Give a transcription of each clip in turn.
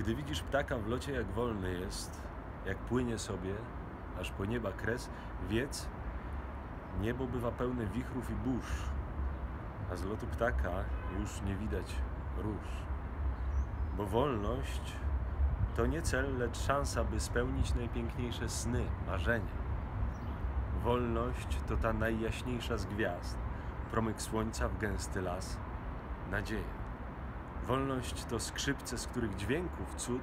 Gdy widzisz ptaka w locie, jak wolny jest, jak płynie sobie, aż po nieba kres, wiedz, niebo bywa pełne wichrów i burz, a z lotu ptaka już nie widać róż. Bo wolność to nie cel, lecz szansa, by spełnić najpiękniejsze sny, marzenia. Wolność to ta najjaśniejsza z gwiazd, promyk słońca w gęsty las, nadzieja. Wolność to skrzypce, z których dźwięków cud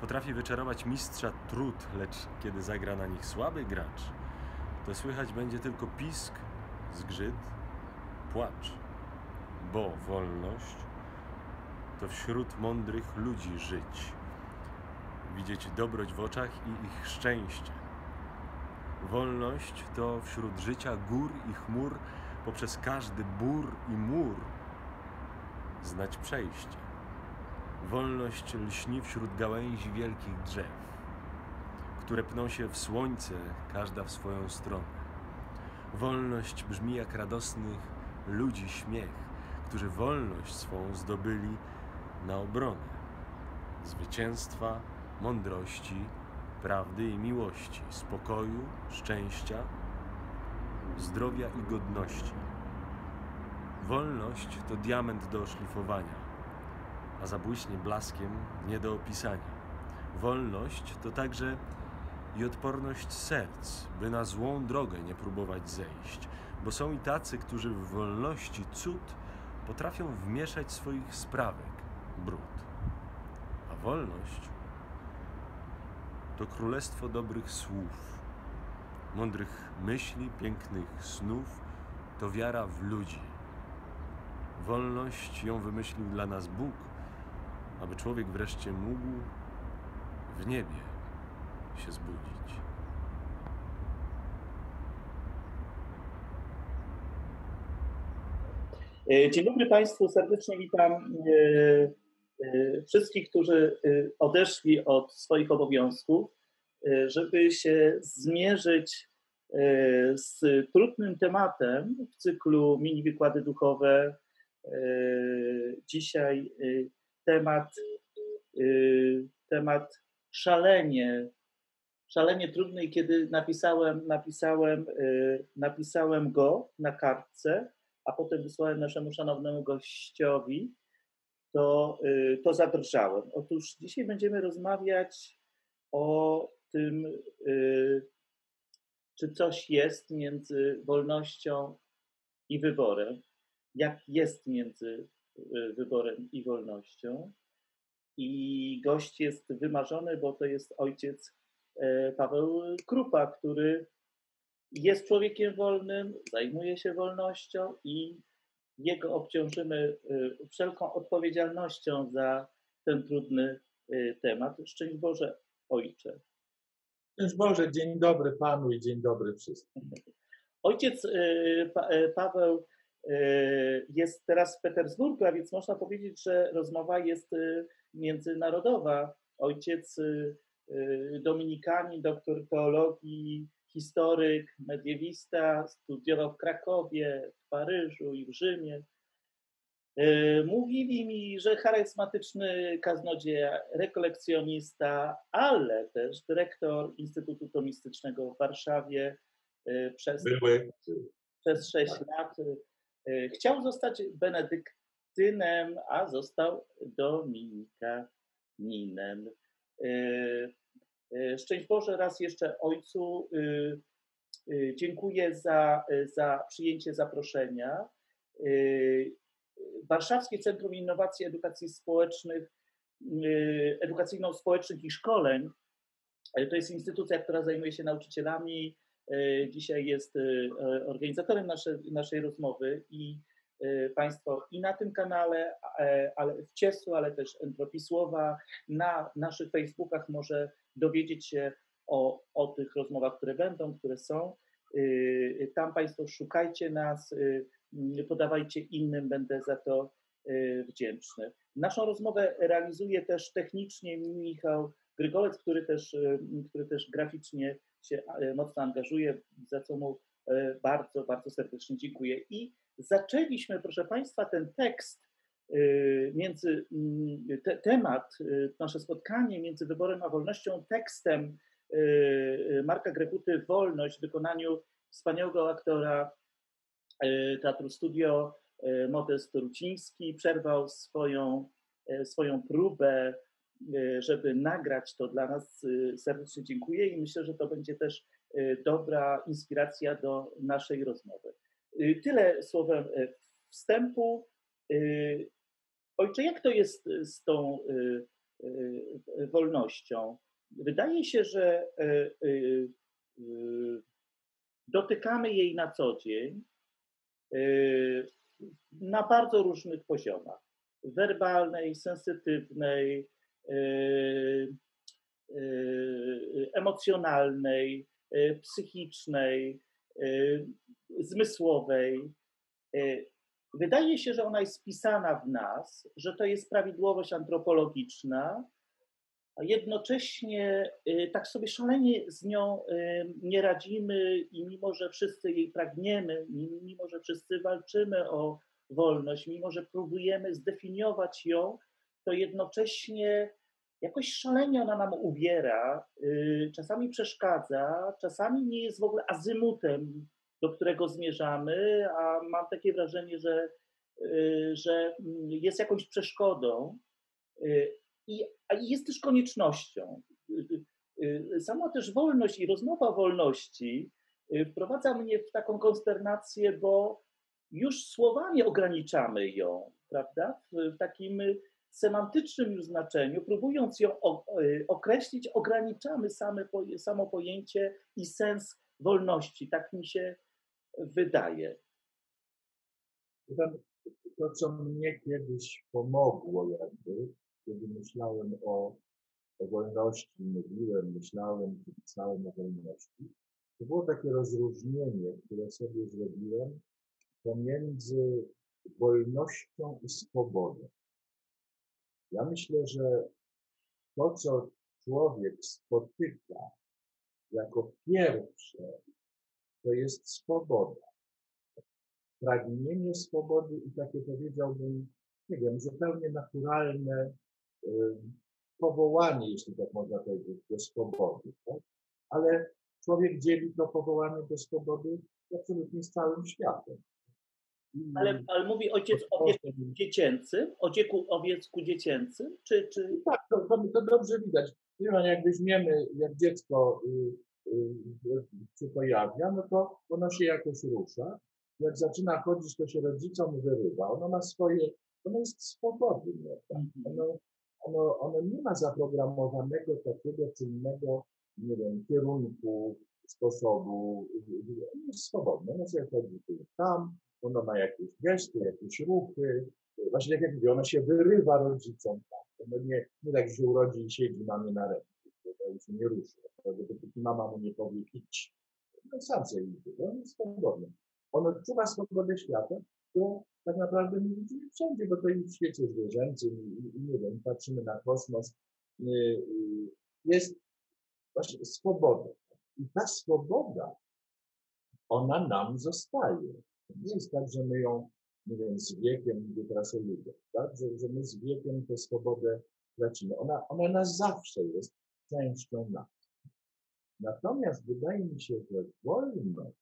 potrafi wyczarować mistrza trud, lecz kiedy zagra na nich słaby gracz, to słychać będzie tylko pisk, zgrzyt, płacz. Bo wolność to wśród mądrych ludzi żyć, widzieć dobroć w oczach i ich szczęście. Wolność to wśród życia gór i chmur, poprzez każdy bór i mur znać przejście. Wolność lśni wśród gałęzi wielkich drzew, które pną się w słońce, każda w swoją stronę. Wolność brzmi jak radosnych ludzi śmiech, którzy wolność swą zdobyli na obronę zwycięstwa, mądrości, prawdy i miłości, spokoju, szczęścia, zdrowia i godności. Wolność to diament do oszlifowania, a zabłyśnie blaskiem nie do opisania. Wolność to także i odporność serc, by na złą drogę nie próbować zejść, bo są i tacy, którzy w wolności cud potrafią wmieszać swoich sprawek brud. A wolność to królestwo dobrych słów, mądrych myśli, pięknych snów, to wiara w ludzi. Wolność ją wymyślił dla nas Bóg, aby człowiek wreszcie mógł w niebie się zbudzić. E, dzień dobry Państwu, serdecznie witam e, e, wszystkich, którzy odeszli od swoich obowiązków, żeby się zmierzyć z trudnym tematem w cyklu mini wykłady duchowe. Dzisiaj temat, temat szalenie, szalenie trudny i kiedy napisałem, napisałem, napisałem go na kartce, a potem wysłałem naszemu szanownemu gościowi, to, y, to zadrżałem. Otóż dzisiaj będziemy rozmawiać o tym, y, czy coś jest między wolnością i wyborem, jak jest między y, wyborem i wolnością. I gość jest wymarzony, bo to jest ojciec e, Paweł Krupa, który jest człowiekiem wolnym, zajmuje się wolnością i jego obciążymy y, wszelką odpowiedzialnością za ten trudny y, temat. Szczęść Boże, Ojcze. Szczęść Boże, dzień dobry Panu i dzień dobry wszystkim. Ojciec y, Paweł jest teraz w Petersburgu, a więc można powiedzieć, że rozmowa jest międzynarodowa. Ojciec Dominikanin, doktor teologii, historyk, mediewista, studiował w Krakowie, w Paryżu i w Rzymie. Mówili mi, że charyzmatyczny kaznodzieja, rekolekcjonista, ale też dyrektor Instytutu Tomistycznego w Warszawie przez, Były. przez 6 lat. E, chciał zostać benedyktynem, a został dominikanin. E, szczęść Boże raz jeszcze Ojcu. Dziękuję za, za przyjęcie zaproszenia. Warszawskie Centrum Innowacji Edukacji Społecznych, edukacyjno-społecznych i szkoleń e, to jest instytucja, która zajmuje się nauczycielami. E, dzisiaj jest organizatorem naszej, naszej rozmowy i państwo i na tym kanale, e, ale w Ciesu, ale też Entropii Słowa, na naszych Facebookach może dowiedzieć się o, o tych rozmowach, które będą, które są. Tam Państwo szukajcie nas, podawajcie innym, będę za to wdzięczny. Naszą rozmowę realizuje też technicznie Michał Grygolec, który też, który też graficznie się mocno angażuje, za co mu bardzo, bardzo serdecznie dziękuję. I zaczęliśmy, proszę Państwa, ten tekst y, między mm, te, temat, nasze spotkanie między wyborem a wolnością, tekstem Marka Grekuty Wolność w wykonaniu wspaniałego aktora Teatru Studio Modest Ruciński przerwał swoją, swoją próbę, żeby nagrać to dla nas. Serdecznie dziękuję i myślę, że to będzie też dobra inspiracja do naszej rozmowy. Tyle słowem wstępu. Ojcze, jak to jest y, z tą y, y, wolnością? Wydaje się, że dotykamy jej na co dzień na bardzo różnych poziomach. Werbalnej, sensytywnej, emocjonalnej, psychicznej, zmysłowej. Wydaje się, że ona jest wpisana w nas, że to jest prawidłowość antropologiczna, a jednocześnie y, tak sobie szalenie z nią y, nie radzimy i mimo, że wszyscy jej pragniemy, mimo, że wszyscy walczymy o wolność, mimo, że próbujemy zdefiniować ją, to jednocześnie jakoś szalenie ona nam uwiera, y, czasami przeszkadza, czasami nie jest w ogóle azymutem do którego zmierzamy, a mam takie wrażenie, że, y, że jest jakąś przeszkodą y, i jest też koniecznością. Sama też wolność i rozmowa o wolności wprowadza mnie w taką konsternację, bo już słowami ograniczamy ją, prawda? W, takim semantycznym już znaczeniu, próbując ją określić, ograniczamy same, samo pojęcie i sens wolności. Tak mi się wydaje. To, co mnie kiedyś pomogło, jakby, kiedy myślałem o, o wolności, mówiłem, myślałem, czy pisałem o wolności, to było takie rozróżnienie, które sobie zrobiłem pomiędzy wolnością i swobodą. Ja myślę, że to, co człowiek spotyka jako pierwsze to jest swoboda. Pragnienie swobody i takie powiedziałbym, nie wiem, zupełnie naturalne powołanie, jeśli tak można powiedzieć, do swobody. Tak? Ale człowiek dzieli to powołanie do swobody absolutnie z całym światem. Ale, ale mówi ojciec o wiecku dziecięcym, o, dzieku, o wiecku dziecięcym, czy... czy... Tak, to, to, to dobrze widać. Jak weźmiemy, jak dziecko y, się pojawia, no to ono się jakoś rusza. Jak zaczyna chodzić, to się rodzicom wyrywa. Ono ma swoje, ono jest swobodne. Tak? Ono, ono, ono nie ma zaprogramowanego takiego czy innego, nie wiem, kierunku, sposobu. Ono jest swobodne. Ono sobie chodzi tu tam, ono ma jakieś gesty, jakieś ruchy. Właśnie tak jak mówię, ono się wyrywa rodzicom. Tak? Ono nie, nie tak, że się urodzi i siedzi mamy na ręku to się nie ruszy. Dopóki mama mu nie powie idź, no sam sobie idzie, on jest swobodny. On odczuwa swobodę świata, to tak naprawdę nie widzimy wszędzie, bo to i w świecie zwierzęcym, i, i nie wiem, patrzymy na kosmos, y, y, jest właśnie swoboda. I ta swoboda, ona nam zostaje. Nie jest tak, że my ją, nie wiem, z wiekiem, mówię teraz o ludziach, tak? że, że my z wiekiem tę swobodę tracimy. Ona, ona na zawsze jest częścią nas. Natomiast wydaje mi się, że wolność,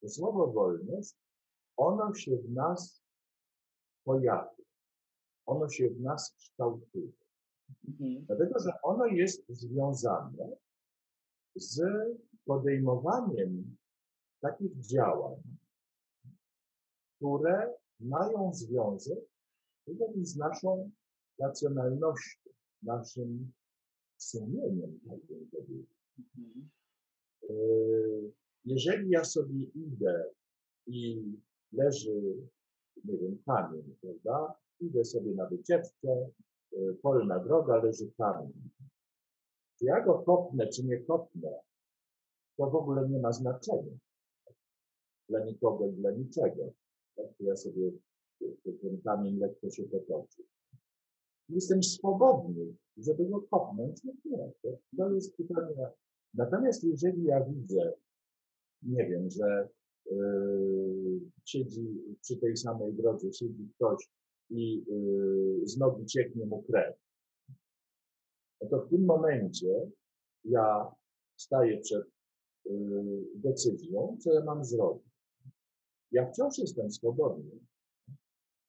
to słowo wolność, ono się w nas pojawia. Ono się w nas kształtuje. Mhm. Dlatego, że ono jest związane z podejmowaniem takich działań, które mają związek z naszą racjonalnością, naszym sumieniem, tak. Mhm. E, jeżeli ja sobie idę i leży, nie wiem, kamień, prawda? Idę sobie na wycieczkę, e, polna droga, leży kamień. Czy ja go kopnę, czy nie kopnę, to w ogóle nie ma znaczenia. Dla nikogo i dla niczego. Tak? Ja sobie ten kamień lekko się potoczy jestem swobodny, żeby go kopnąć. No nie, to, to jest pytanie. Natomiast jeżeli ja widzę, nie wiem, że yy, siedzi przy tej samej drodze, siedzi ktoś i y, z nogi cieknie mu krew, no to w tym momencie ja staję przed y, decyzją, co ja mam zrobić. Ja wciąż jestem swobodny,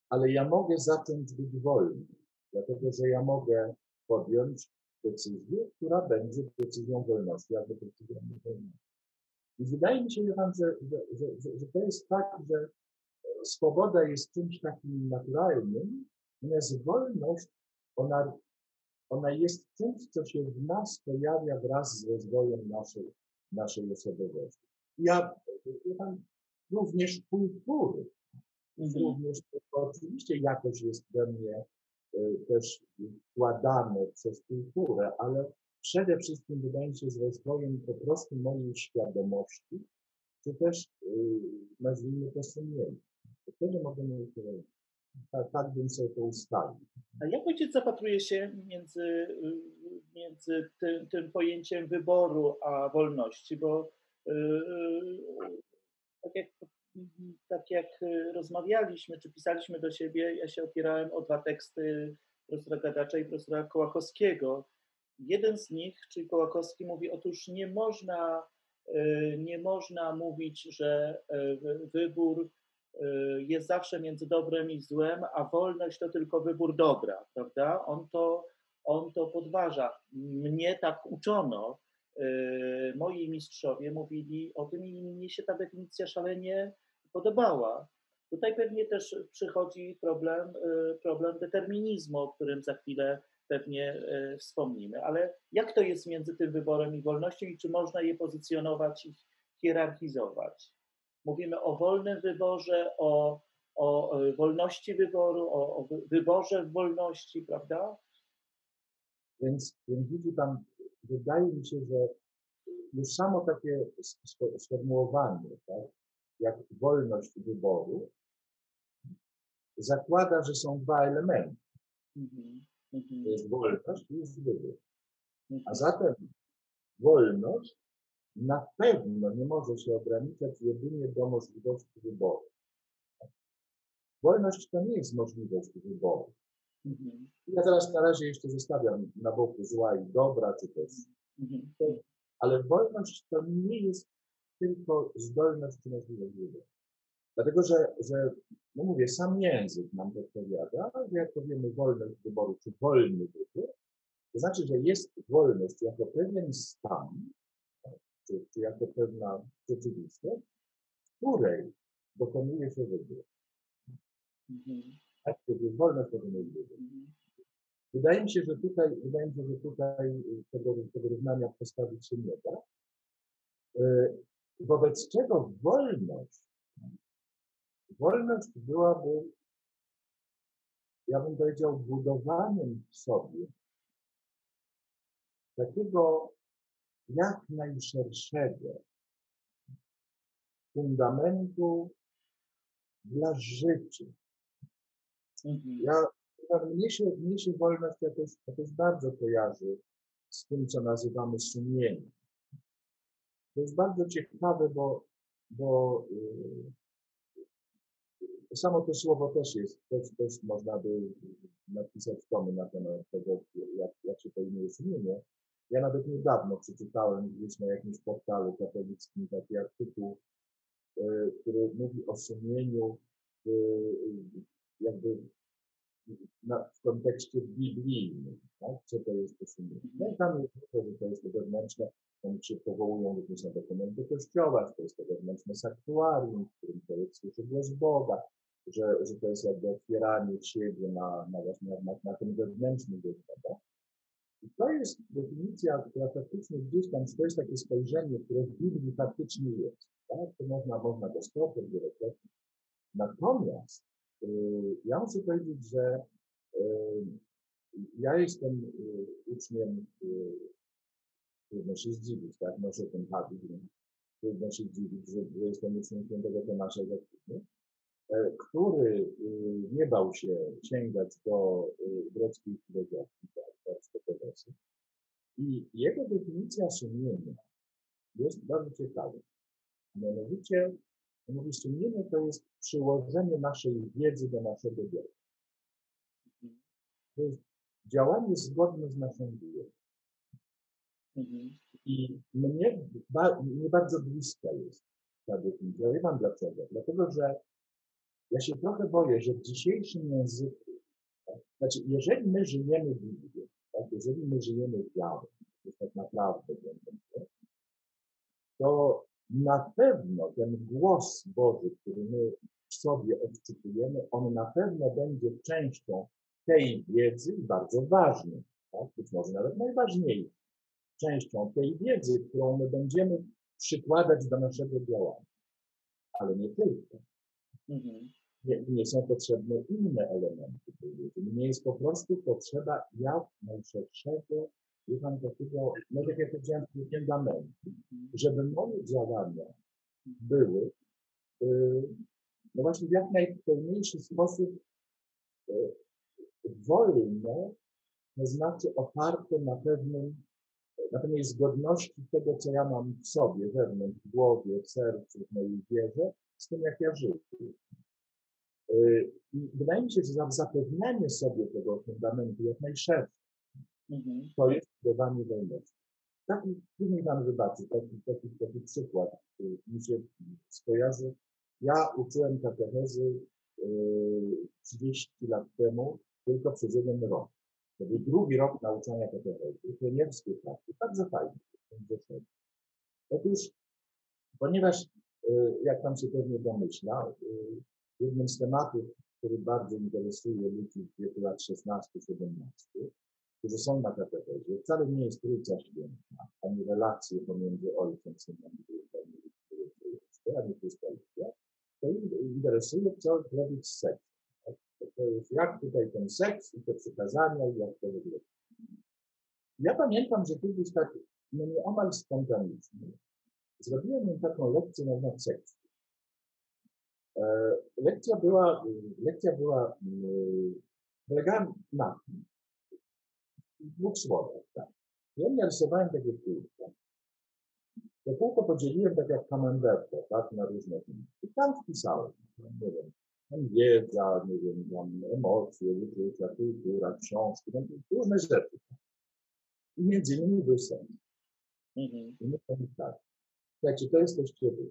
ale ja mogę zacząć być wolny, dlatego że ja mogę podjąć decyzję, która będzie decyzją wolności albo decyzją wolności. I wydaje mi się, Johan, że, że, że, że to jest tak, że swoboda jest czymś takim naturalnym, natomiast wolność, ona, ona jest czymś, co się w nas pojawia wraz z rozwojem naszej, naszej osobowości. Ja, ja również kultury, mhm. również to oczywiście jakoś jest we mnie y, też wkładane przez kulturę, ale przede wszystkim wydaje mi się z rozwojem po prostu mojej świadomości, czy też yy, nazwijmy to sumienie. Wtedy możemy tak, tak bym sobie to ustalił. A jak ojciec zapatruje się między, między tym, tym pojęciem wyboru a wolności? Bo yy, tak jak, tak jak rozmawialiśmy, czy pisaliśmy do siebie, ja się opierałem o dwa teksty profesora Gadacza i profesora Kołakowskiego. Jeden z nich, czyli Kołakowski, mówi, otóż nie można, y, nie można mówić, że y, wybór Y, jest zawsze między dobrem i złem, a wolność to tylko wybór dobra, prawda? On to, on to podważa. Mnie tak uczono, y, moi mistrzowie mówili o tym i mnie się ta definicja szalenie podobała. Tutaj pewnie też przychodzi problem, y, problem determinizmu, o którym za chwilę pewnie wspomnimy. Ale jak to jest między tym wyborem i wolnością i czy można je pozycjonować i hierarchizować? Mówimy o wolnym wyborze, o, o wolności wyboru, o, o wyborze w wolności, prawda? Więc, więc widzi Pan, wydaje mi się, że już samo takie sformułowanie, tak, jak wolność wyboru, zakłada, że są dwa elementy. Mm -hmm. To jest wolność i jest wybór. -hmm. A zatem wolność na pewno nie może się ograniczać jedynie do możliwości wyboru. Wolność to nie jest możliwość wyboru. Mhm. Ja teraz na razie jeszcze zostawiam na boku zła i dobra, czy też. Mhm. Ale wolność to nie jest tylko zdolność czy możliwość wyboru. Dlatego, że, że no mówię, sam język nam podpowiada, że jak powiemy wolność wyboru, czy wolny wybór, to znaczy, że jest wolność jako pewien stan, czy, czy jako pewna rzeczywistość, w której dokonuje się wybór. Mhm. Tak, kiedy wolność dokonuje wybór. Mhm. Wydaje mi się, że tutaj, wydaje mi się, że tutaj y, tego, tego równania postawić się nie da. Y, wobec czego wolność, wolność byłaby, ja bym powiedział, budowaniem w sobie takiego jak najszerszego fundamentu dla życia. Mhm. Ja, mnie, się, mnie się wolność jakoś, jakoś bardzo kojarzy z tym, co nazywamy sumieniem. To jest bardzo ciekawe, bo, bo yy, samo to słowo też jest, też, też można by napisać tomy na temat tego, jak, jak się pojmuje sumienie. Ja nawet niedawno przeczytałem gdzieś na jakimś portalu katolickim taki artykuł, e, który mówi o sumieniu e, jakby w kontekście biblijnym, tak? co to jest to sumienie. No i tam jest to, że to jest to wewnętrzne, oni się powołują również na dokumenty kościoła, że to jest to wewnętrzne saktuarium, w którym człowiek słyszy głos Boga, że, że to jest jakby otwieranie siebie na, na właśnie na, na ten wewnętrzny głos Boga. I to jest definicja, która faktycznie gdzieś tam, to jest takie spojrzenie, które w Biblii faktycznie jest. Tak? To można, można go stopy wielokrotnie. Natomiast ja muszę powiedzieć, że yy, ja jestem yy, uczniem, trudno się zdziwić, tak, noszę ten habit, trudno się zdziwić, że, jestem uczniem świętego Tomasza Zakwitny, E, który y, nie bał się sięgać do y, greckiej filozofii, tak. I jego definicja sumienia jest bardzo ciekawa. Mianowicie, mówi, sumienie to jest przyłożenie naszej wiedzy do naszego dzieła. to jest działanie zgodne z naszą wiarą. Mhm. I mnie, ba, mnie bardzo bliska jest ta definicja. Ja wiem dlaczego. Dlatego, że ja się trochę boję, że w dzisiejszym języku, tak, znaczy, jeżeli my żyjemy Biblią, tak, jeżeli my żyjemy wiarą, to jest tak naprawdę to na pewno ten głos Boży, który my w sobie odczytujemy, on na pewno będzie częścią tej wiedzy i bardzo ważny, tak? być może nawet najważniejszą częścią tej wiedzy, którą my będziemy przykładać do naszego działania. Ale nie tylko. Mhm. Nie, nie są potrzebne inne elementy tej wiedzy. Nie jest po prostu potrzeba jak najszerszego, wie pan, takiego, no tak jak powiedziałem, fundamentu, żeby moje działania były y, no właśnie w jak najpełniejszy sposób y, wolne, to znaczy oparte na pewnym, na pewnej zgodności tego, co ja mam w sobie, wewnątrz, w głowie, w sercu, w mojej wierze, z tym, jak ja żyję. Y, I wydaje mi się, że zapewnianie sobie tego fundamentu jak najszerszy, Mhm. to jest budowanie wolności. Taki, później Pan wybaczy, taki, taki, taki przykład y, mi się skojarzy. Ja uczyłem katechezy y, 30 lat temu tylko przez jeden rok. To był drugi rok nauczania katechezy, pionierskiej praktyki, bardzo fajnie. Otóż, ponieważ, y, jak Pan się pewnie domyśla, y, jednym z tematów, który bardzo interesuje ludzi w wieku lat 16-17, którzy są na katechezie, wcale nie jest Trójca Święta, ani relacje pomiędzy Ojcem, Synem i Duchem, ani Krystalicja, to interesuje, co zrobić z seksem. Tak? To jest jak tutaj ten seks i te przykazania i jak to wygląda. Ja pamiętam, że kiedyś tak, no nieomal spontanicznie, zrobiłem im taką lekcję na temat seksu. E, lekcja była, lekcja była, polegała na tym, w dwóch słowach, tak. Ja narysowałem takie kółko. To kółko podzieliłem tak jak kalendarze, tak, na różne. I tam wpisałem, no, nie wiem, tam wiedza, nie wiem, tam emocje, uczucia, kultura, książki, tam różne rzeczy. I między innymi był sens. Mhm. I myślę tak. Słuchajcie, to jest coś ciebie.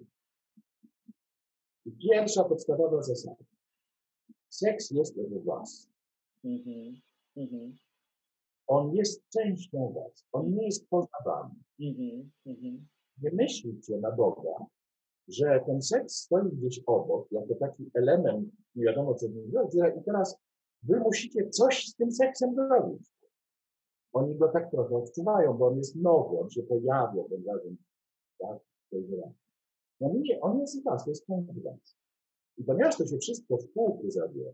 I pierwsza podstawowa zasada. Seks jest we was. Mhm. Mhm. On jest częścią was. On nie jest poza wami. Mhm. Mhm. Nie myślcie na Boga, że ten seks stoi gdzieś obok, jako taki element, nie wiadomo co z nim zrobić, i teraz wy musicie coś z tym seksem zrobić. Oni go tak trochę odczuwają, bo on jest nowy, on się pojawia, ten razem, tak. No nie, on jest was, to jest część was. I ponieważ to się wszystko w kółku zabiera,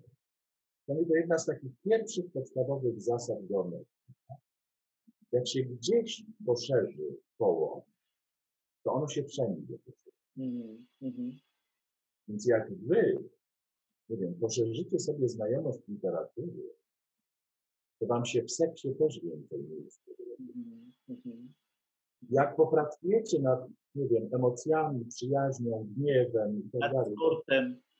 to mi to jedna z takich pierwszych podstawowych zasad geometrii. Jak się gdzieś poszerzy koło, to ono się wszędzie poszerzy. Mhm. Mhm. Więc jak wy, nie wiem, poszerzycie sobie znajomość literatury, to wam się w seksie też więcej miejsc. Mhm. Mhm. Jak popracujecie nad, nie wiem, emocjami, przyjaźnią, gniewem i tak dalej,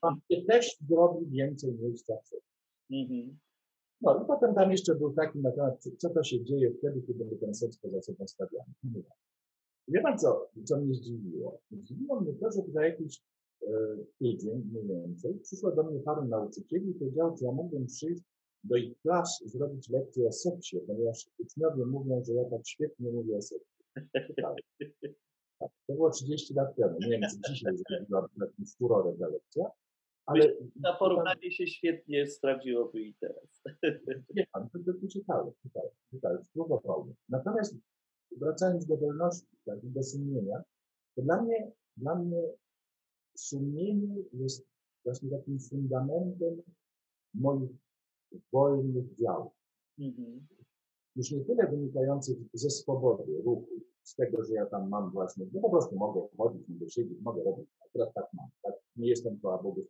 wam się też zrobi więcej miejsca w seksie. Mhm. No i potem tam jeszcze był taki na temat, co- to się dzieje wtedy, kiedy ten seks poza sobą stawiamy. Nie wiem. Wie pan co, co mnie zdziwiło? Zdziwiło mnie to, że za jakiś e, tydzień mniej więcej przyszło do mnie paru nauczycieli i powiedziało, że ja mógłbym przyjść do ich klas zrobić lekcję o seksie, ponieważ uczniowie mówią, że ja tak świetnie mówię o seksie. Tak. Tak. To było 30 lat temu. Nie wiem, czy dzisiaj zrobiła jakimś furorem ta lekcja, ale Na porównanie się świetnie sprawdziłoby i teraz. Nie pan, to, to czytałem, czytałem, czytałem, spróbowałem. Natomiast wracając do wolności, tak, do sumienia, to dla mnie, dla mnie sumienie jest właśnie takim fundamentem moich wolnych działań. Mhm. Już nie tyle wynikających ze swobody ruchu, z tego, że ja tam mam właśnie, no po prostu mogę chodzić, mogę siedzieć, mogę robić, akurat tak mam, tak? Nie jestem to Bogu.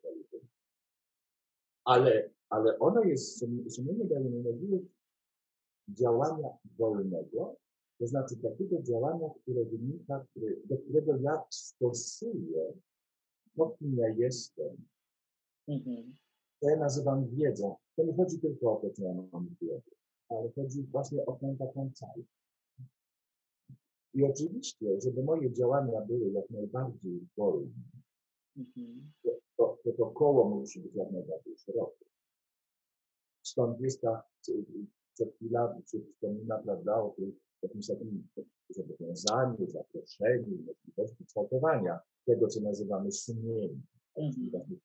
Ale, ale ono jest, sum- sumienie daje mi możliwość działania wolnego, to znaczy takiego działania, które wynika, które, do którego ja stosuję to, kim ja jestem, Mhm. to ja nazywam wiedzą. To nie chodzi tylko o to, co ja mam w głowie, ale chodzi właśnie o tę taką całość. I oczywiście, żeby moje działania były jak najbardziej wolne, Mhm. to, to, to, koło musi być jak najbardziej szerokie. Stąd jest ta, co co chwila się wspomina, prawda, o tym jakimś takim zobowiązaniu, zaproszeniu, możliwości kształtowania tego, co nazywamy sumieniem. Mhm.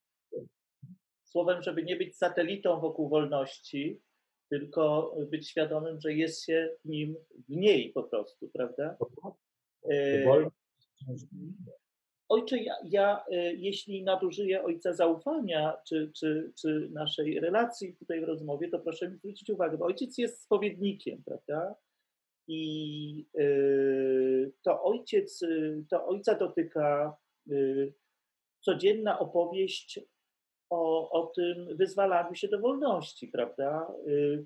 Słowem, żeby nie być satelitą wokół wolności, tylko być świadomym, że jest się w nim, w niej po prostu, prawda? E, Wolność Ojcze, ja, ja e, jeśli nadużyję Ojca zaufania, czy, czy, czy naszej relacji tutaj w rozmowie, to proszę mi zwrócić uwagę, bo Ojciec jest spowiednikiem, prawda? I e, to Ojciec, e, to Ojca dotyka e, codzienna opowieść o, o tym wyzwalaniu się do wolności, prawda? E,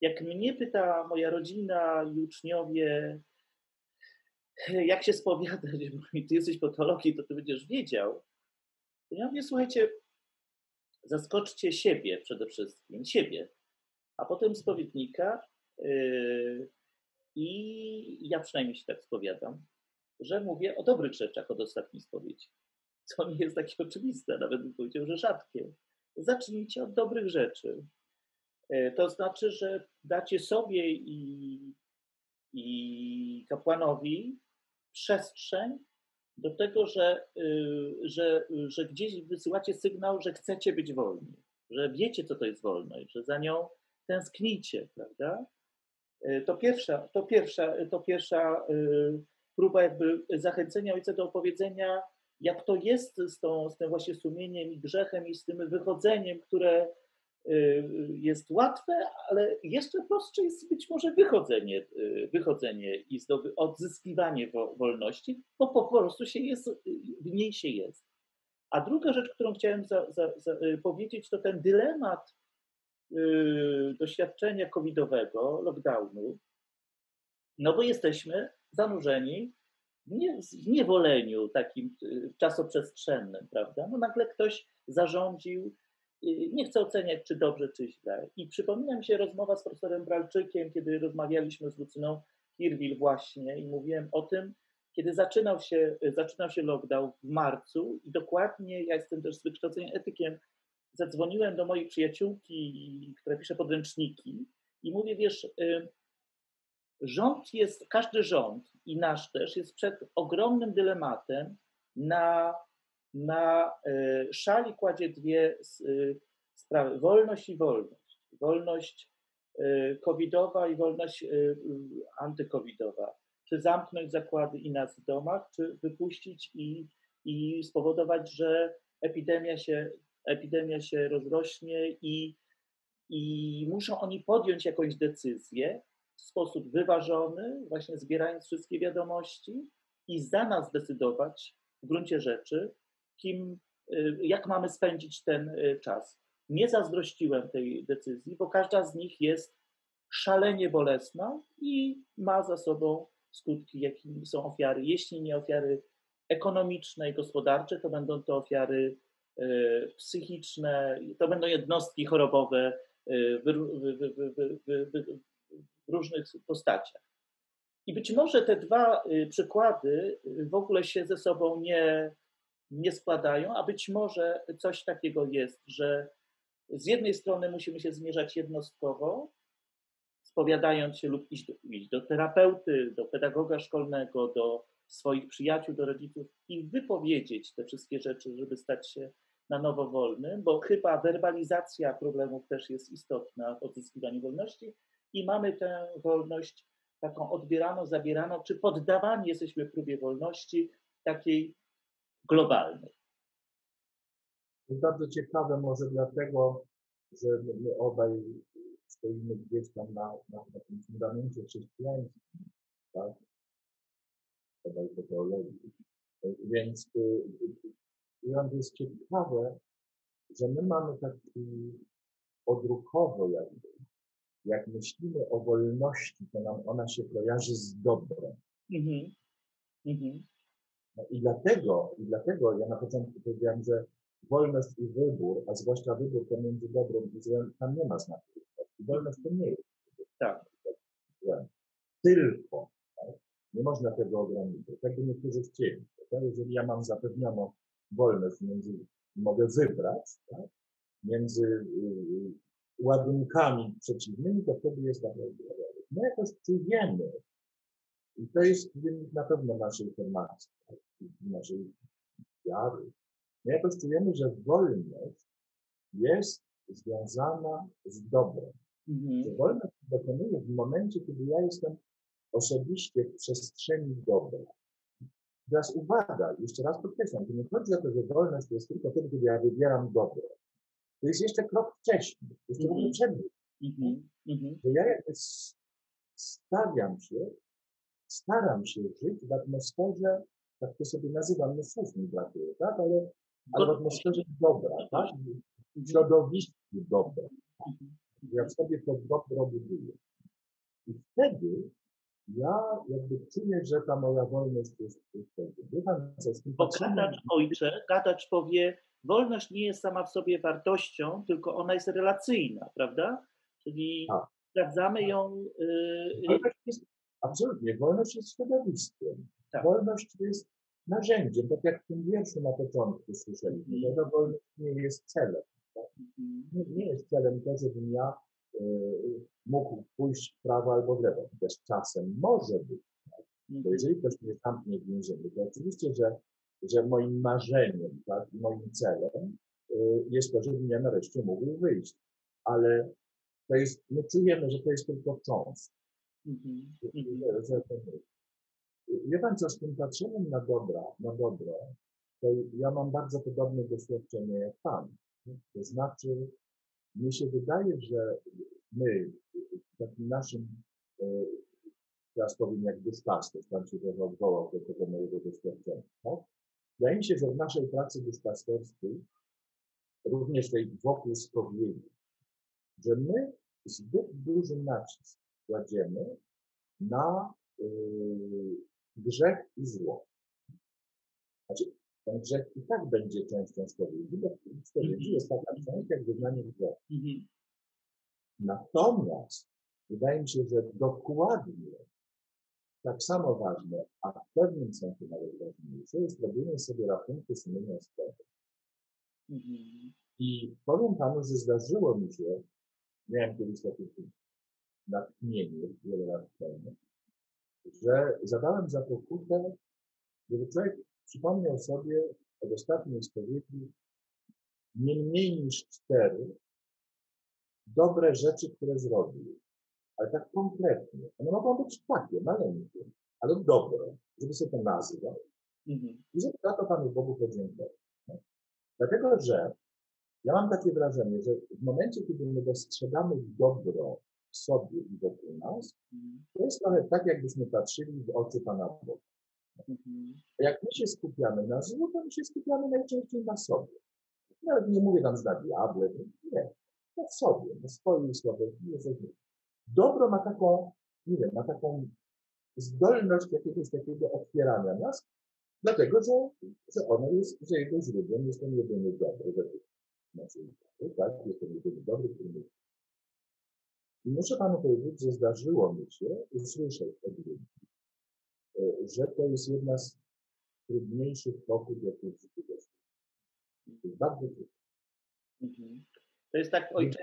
Jak mnie pyta moja rodzina i uczniowie, jak się spowiadać, bo ty jesteś patologii, to ty będziesz wiedział. Ja mówię, słuchajcie, zaskoczcie siebie przede wszystkim, siebie, a potem spowiednika yy, i ja przynajmniej się tak spowiadam, że mówię o dobrych rzeczach od ostatniej spowiedzi, co nie jest takie oczywiste, nawet bym powiedział, że rzadkie. Zacznijcie od dobrych rzeczy. Yy, To znaczy, że dacie sobie i, i kapłanowi przestrzeń do tego, że, y, że, że gdzieś wysyłacie sygnał, że chcecie być wolni, że wiecie, co to jest wolność, że za nią tęsknicie, prawda? Y, To pierwsza, to pierwsza, to pierwsza y, próba jakby zachęcenia ojca do opowiedzenia, jak to jest z, tą, z tym właśnie sumieniem i grzechem i z tym wychodzeniem, które jest łatwe, ale jeszcze prostsze jest być może wychodzenie, y, wychodzenie i zdoby, odzyskiwanie wo- wolności, bo po prostu się jest, y, w niej się jest. A druga rzecz, którą chciałem za, za, za, y, powiedzieć, to ten dylemat y, doświadczenia covidowego, lockdownu, no bo jesteśmy zanurzeni w, nie, w niewoleniu takim y, czasoprzestrzennym, prawda? No nagle ktoś zarządził, y, nie chcę oceniać, czy dobrze, czy źle. I przypomina mi się rozmowa z profesorem Bralczykiem, kiedy rozmawialiśmy z Lucyną Kirwil właśnie i mówiłem o tym, kiedy zaczynał się, zaczynał się lockdown w marcu i dokładnie, ja jestem też z wykształcenia etykiem, zadzwoniłem do mojej przyjaciółki, która pisze podręczniki i mówię, wiesz, y, rząd jest, każdy rząd i nasz też jest przed ogromnym dylematem. Na, na y, szali kładzie dwie y, sprawy: wolność i wolność. Wolność y, covidowa i wolność antycovidowa. Czy zamknąć zakłady i nas w domach, czy wypuścić i, i spowodować, że epidemia się, epidemia się rozrośnie i, i muszą oni podjąć jakąś decyzję w sposób wyważony, właśnie zbierając wszystkie wiadomości i za nas decydować w gruncie rzeczy, kim, y, jak mamy spędzić ten y, czas. Nie zazdrościłem tej decyzji, bo każda z nich jest szalenie bolesna i ma za sobą skutki, jakimi są ofiary. Jeśli nie ofiary ekonomiczne i gospodarcze, to będą to ofiary y, psychiczne, to będą jednostki chorobowe w, ró- w, w, w, w, w, w różnych postaciach. I być może te dwa przykłady w ogóle się ze sobą nie, nie składają, a być może coś takiego jest, że z jednej strony musimy się zmierzać jednostkowo, spowiadając się lub iść do, iść do terapeuty, do pedagoga szkolnego, do swoich przyjaciół, do rodziców i wypowiedzieć te wszystkie rzeczy, żeby stać się na nowo wolnym, bo chyba werbalizacja problemów też jest istotna w odzyskiwaniu wolności i mamy tę wolność taką odbieraną, zabieraną, czy poddawani jesteśmy próbie wolności takiej globalnej. To bardzo ciekawe może dlatego, że my obaj stoimy gdzieś tam na, na, na tym fundamencie chrześcijańskim, tak? Obaj po teologii. Więc y, y, to jest ciekawe, że my mamy taki odruchowo jakby, jak myślimy o wolności, to nam ona się kojarzy z dobrem. Mhm. Mhm. No i dlatego, i dlatego ja na początku powiedziałem, że wolność i wybór, a zwłaszcza wybór pomiędzy dobrem i złem, tam nie ma znaku. Wolność to nie jest Tak. Tylko. Tak? Nie można tego ograniczyć. Tak by niektórzy chcieli. Tak? Jeżeli ja mam zapewnioną wolność między, mogę wybrać, tak? między y, ładunkami przeciwnymi, to wtedy jest naprawdę My jakoś czujemy, i to jest wynik na pewno naszej formacji, naszej wiary, my jakoś czujemy, że wolność jest związana z dobrem. Mhm. Że wolność dokonuje w momencie, kiedy ja jestem osobiście w przestrzeni dobra. Teraz uwaga, jeszcze raz podkreślam, to nie chodzi o to, że wolność jest tylko wtedy, kiedy ja wybieram dobro. To jest jeszcze krok wcześniej, jeszcze w ogóle przed nim, Mhm. Mhm. że ja jakby stawiam się, staram się żyć w atmosferze, tak to sobie nazywam, no słów mi brakuje, tak, ale, ale w atmosferze dobra, tak, w środowisku dobra. Ja w sobie to dobro buduję. I wtedy ja jakby czuję, że ta moja wolność jest wtedy. Bo gadacz ojcze, gadacz powie, wolność nie jest sama w sobie wartością, tylko ona jest relacyjna, prawda? Czyli Tak. sprawdzamy ją. y, Wolność jest, absolutnie, wolność jest środowiskiem. Tak. Wolność jest narzędziem, tak jak w tym wierszu na początku słyszeliśmy, Mhm. że wolność nie jest celem. Mhm. Nie, nie jest celem to, żebym ja y, mógł pójść w prawo albo w lewo. Też czasem może być. Bo Mhm. jeżeli ktoś mnie zamknie w więzieniu, to oczywiście, że, że moim marzeniem, tak, moim celem y, jest to, żebym ja nareszcie mógł wyjść. Ale to jest, my czujemy, że to jest tylko cząst. Mhm. Mhm. Że, że to nie. Wie pan co, z tym patrzeniem na dobra, na dobro, to ja mam bardzo podobne doświadczenie jak pan. To znaczy, mnie się wydaje, że my w takim naszym, e, teraz powiem jak duszpasterz, tam się trochę odwołał do tego mojego doświadczenia, tak? Wydaje mi się, że w naszej pracy duszpasterskiej, również tej wokół spowiedzi, że my zbyt duży nacisk kładziemy na yy, grzech i zło. Znaczy, ten grzech i tak będzie częścią spowiedzi, bo w spowiedzi jest taka część jak wyznanie grzechu. Mhm. Natomiast wydaje mi się, że dokładnie tak samo ważne, a w pewnym sensie nawet ważniejsze, jest robienie sobie rachunku sumienia z tego. Mhm. I powiem panu, że zdarzyło mi się, miałem kiedyś takie natchnienie wiele lat temu, że zadałem za pokutę, żeby człowiek przypomniał sobie od ostatniej spowiedzi nie mniej niż cztery dobre rzeczy, które zrobił. Ale tak konkretnie. One mogą być takie, maleńkie, ale dobre, żeby sobie to nazwał. Mhm. I żeby za to Panu Bogu podziękować. nie? Dlatego, że ja mam takie wrażenie, że w momencie, kiedy my dostrzegamy dobro sobie i wokół nas, Mhm. to jest trochę tak, jakbyśmy patrzyli w oczy Pana Boga. Mhm. Jak my się skupiamy na złu, to my się skupiamy najczęściej na sobie. Nawet nie mówię tam, że na diable, nie. Na sobie, na swojej słabości. jesteśmy. Dobro ma taką, nie wiem, ma taką zdolność jakiegoś takiego otwierania nas, dlatego, że, że ono jest, że jego źródłem jest ten jedyny dobry według naszej tak? Jest ten jedyny dobry, który i muszę Panu powiedzieć, że zdarzyło mi się usłyszeć od ludzi, e, że to jest jedna z trudniejszych pokut, jakie w życiu doszło. To jest bardzo trudne. Mhm. To jest tak, zadałeś,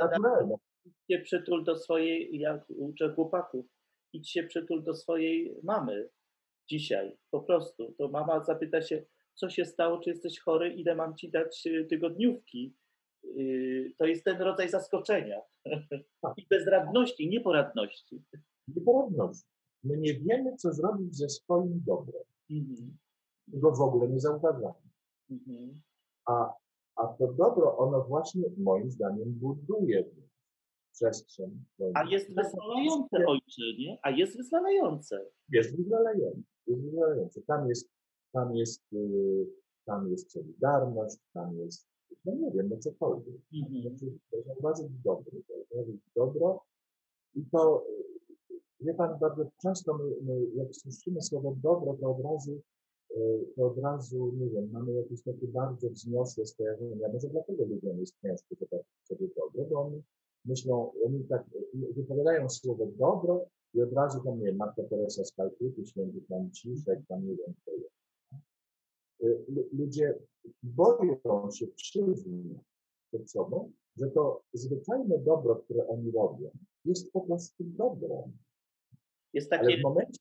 naturalne. idź się przytul do swojej, jak uczę chłopaków, idź się przytul do swojej mamy dzisiaj, po prostu. To mama zapyta się, co się stało, czy jesteś chory, ile mam ci dać y, tygodniówki. Yy, To jest ten rodzaj zaskoczenia i bezradności, nieporadności. Nieporadność. My nie wiemy, co zrobić ze swoim dobrem. Mhm. Go w ogóle nie zauważamy. Mhm. A, a to dobro, ono właśnie moim zdaniem buduje przestrzeń. A jest wyzwalające, ojcze, nie? A jest wyzwalające. Jest wyzwalające. Jest wyzwalające. Tam jest, tam jest, yy, tam jest solidarność, tam jest, no nie wiem, no cokolwiek. Mhm. Znaczy, dobro, zauważyć dobro i to, wie Pan, bardzo często my, my jak słyszymy słowo dobro, to od razu to od razu, nie wiem, mamy jakieś takie bardzo wzniosłe skojarzenia. Może dlatego ludziom jest ciężko zobaczyć sobie dobro, bo oni myślą, oni tak wypowiadają słowo dobro i od razu tam, nie wiem, Marta Teresa z Kalkuty, święty Franciszek, tam nie wiem, kto jest. Ludzie boją się przyznać przed sobą, że to zwyczajne dobro, które oni robią, jest po prostu dobrem. Jest takie, momencie...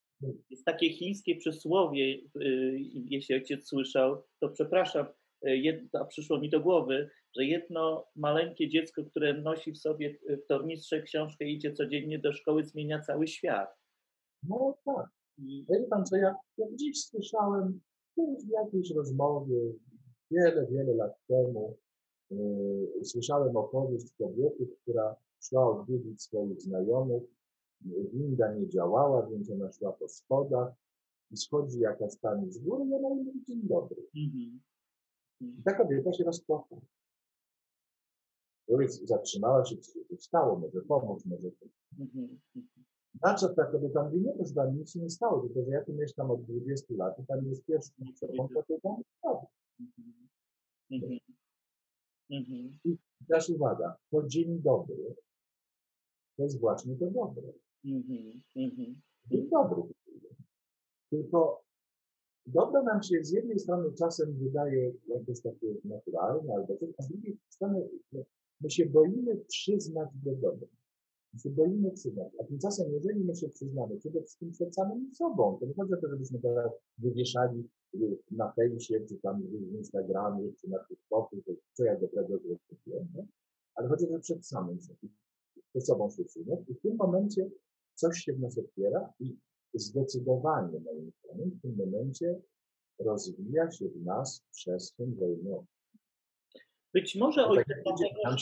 jest takie chińskie przysłowie, y, jeśli ojciec słyszał, to przepraszam, y, jedno, przyszło mi do głowy, że jedno maleńkie dziecko, które nosi w sobie y, w tornistrze książkę i idzie codziennie do szkoły, zmienia cały świat. No tak. Wie pan co, ja, ja gdzieś słyszałem w jakiejś rozmowie wiele, wiele lat temu, yy, słyszałem opowieść kobiety, która szła odwiedzić swoich znajomych winda nie działała, więc ona szła po schodach i schodzi jakaś pani z góry i ona mówi dzień dobry. Mm-hmm. I ta kobieta się rozpłakała. Człowiek zatrzymała się, co się stało, może pomóc, może coś. Mm-hmm. Na co ta kobieta mówi, nie, proszę pani, nic się nie stało, tylko że ja tu mieszkam od 20 lat i pani jest pierwszą osobą, to tam. I teraz uwaga, to dzień dobry, to jest właśnie to dobre. Mm-hmm, mm-hmm. Dzień dobry. Tylko dobre nam się z jednej strony czasem wydaje jakieś takie naturalne, albo coś, a z drugiej strony my się boimy przyznać do dobra. My się boimy przyznać. A tymczasem, jeżeli my się przyznamy przede wszystkim przed samym sobą, to nie chodzi o to, żebyśmy teraz wywieszali na fejsie, czy tam w Instagramie, czy na TikToku, co ja dobrego zrobiłem, ale chodzi o to przed samym sobą, przed sobą się przyznać i w tym momencie coś się w nas otwiera i zdecydowanie moim zdaniem w tym momencie rozwija się w nas przestrzeń wolności. Być może ojciec, dlatego,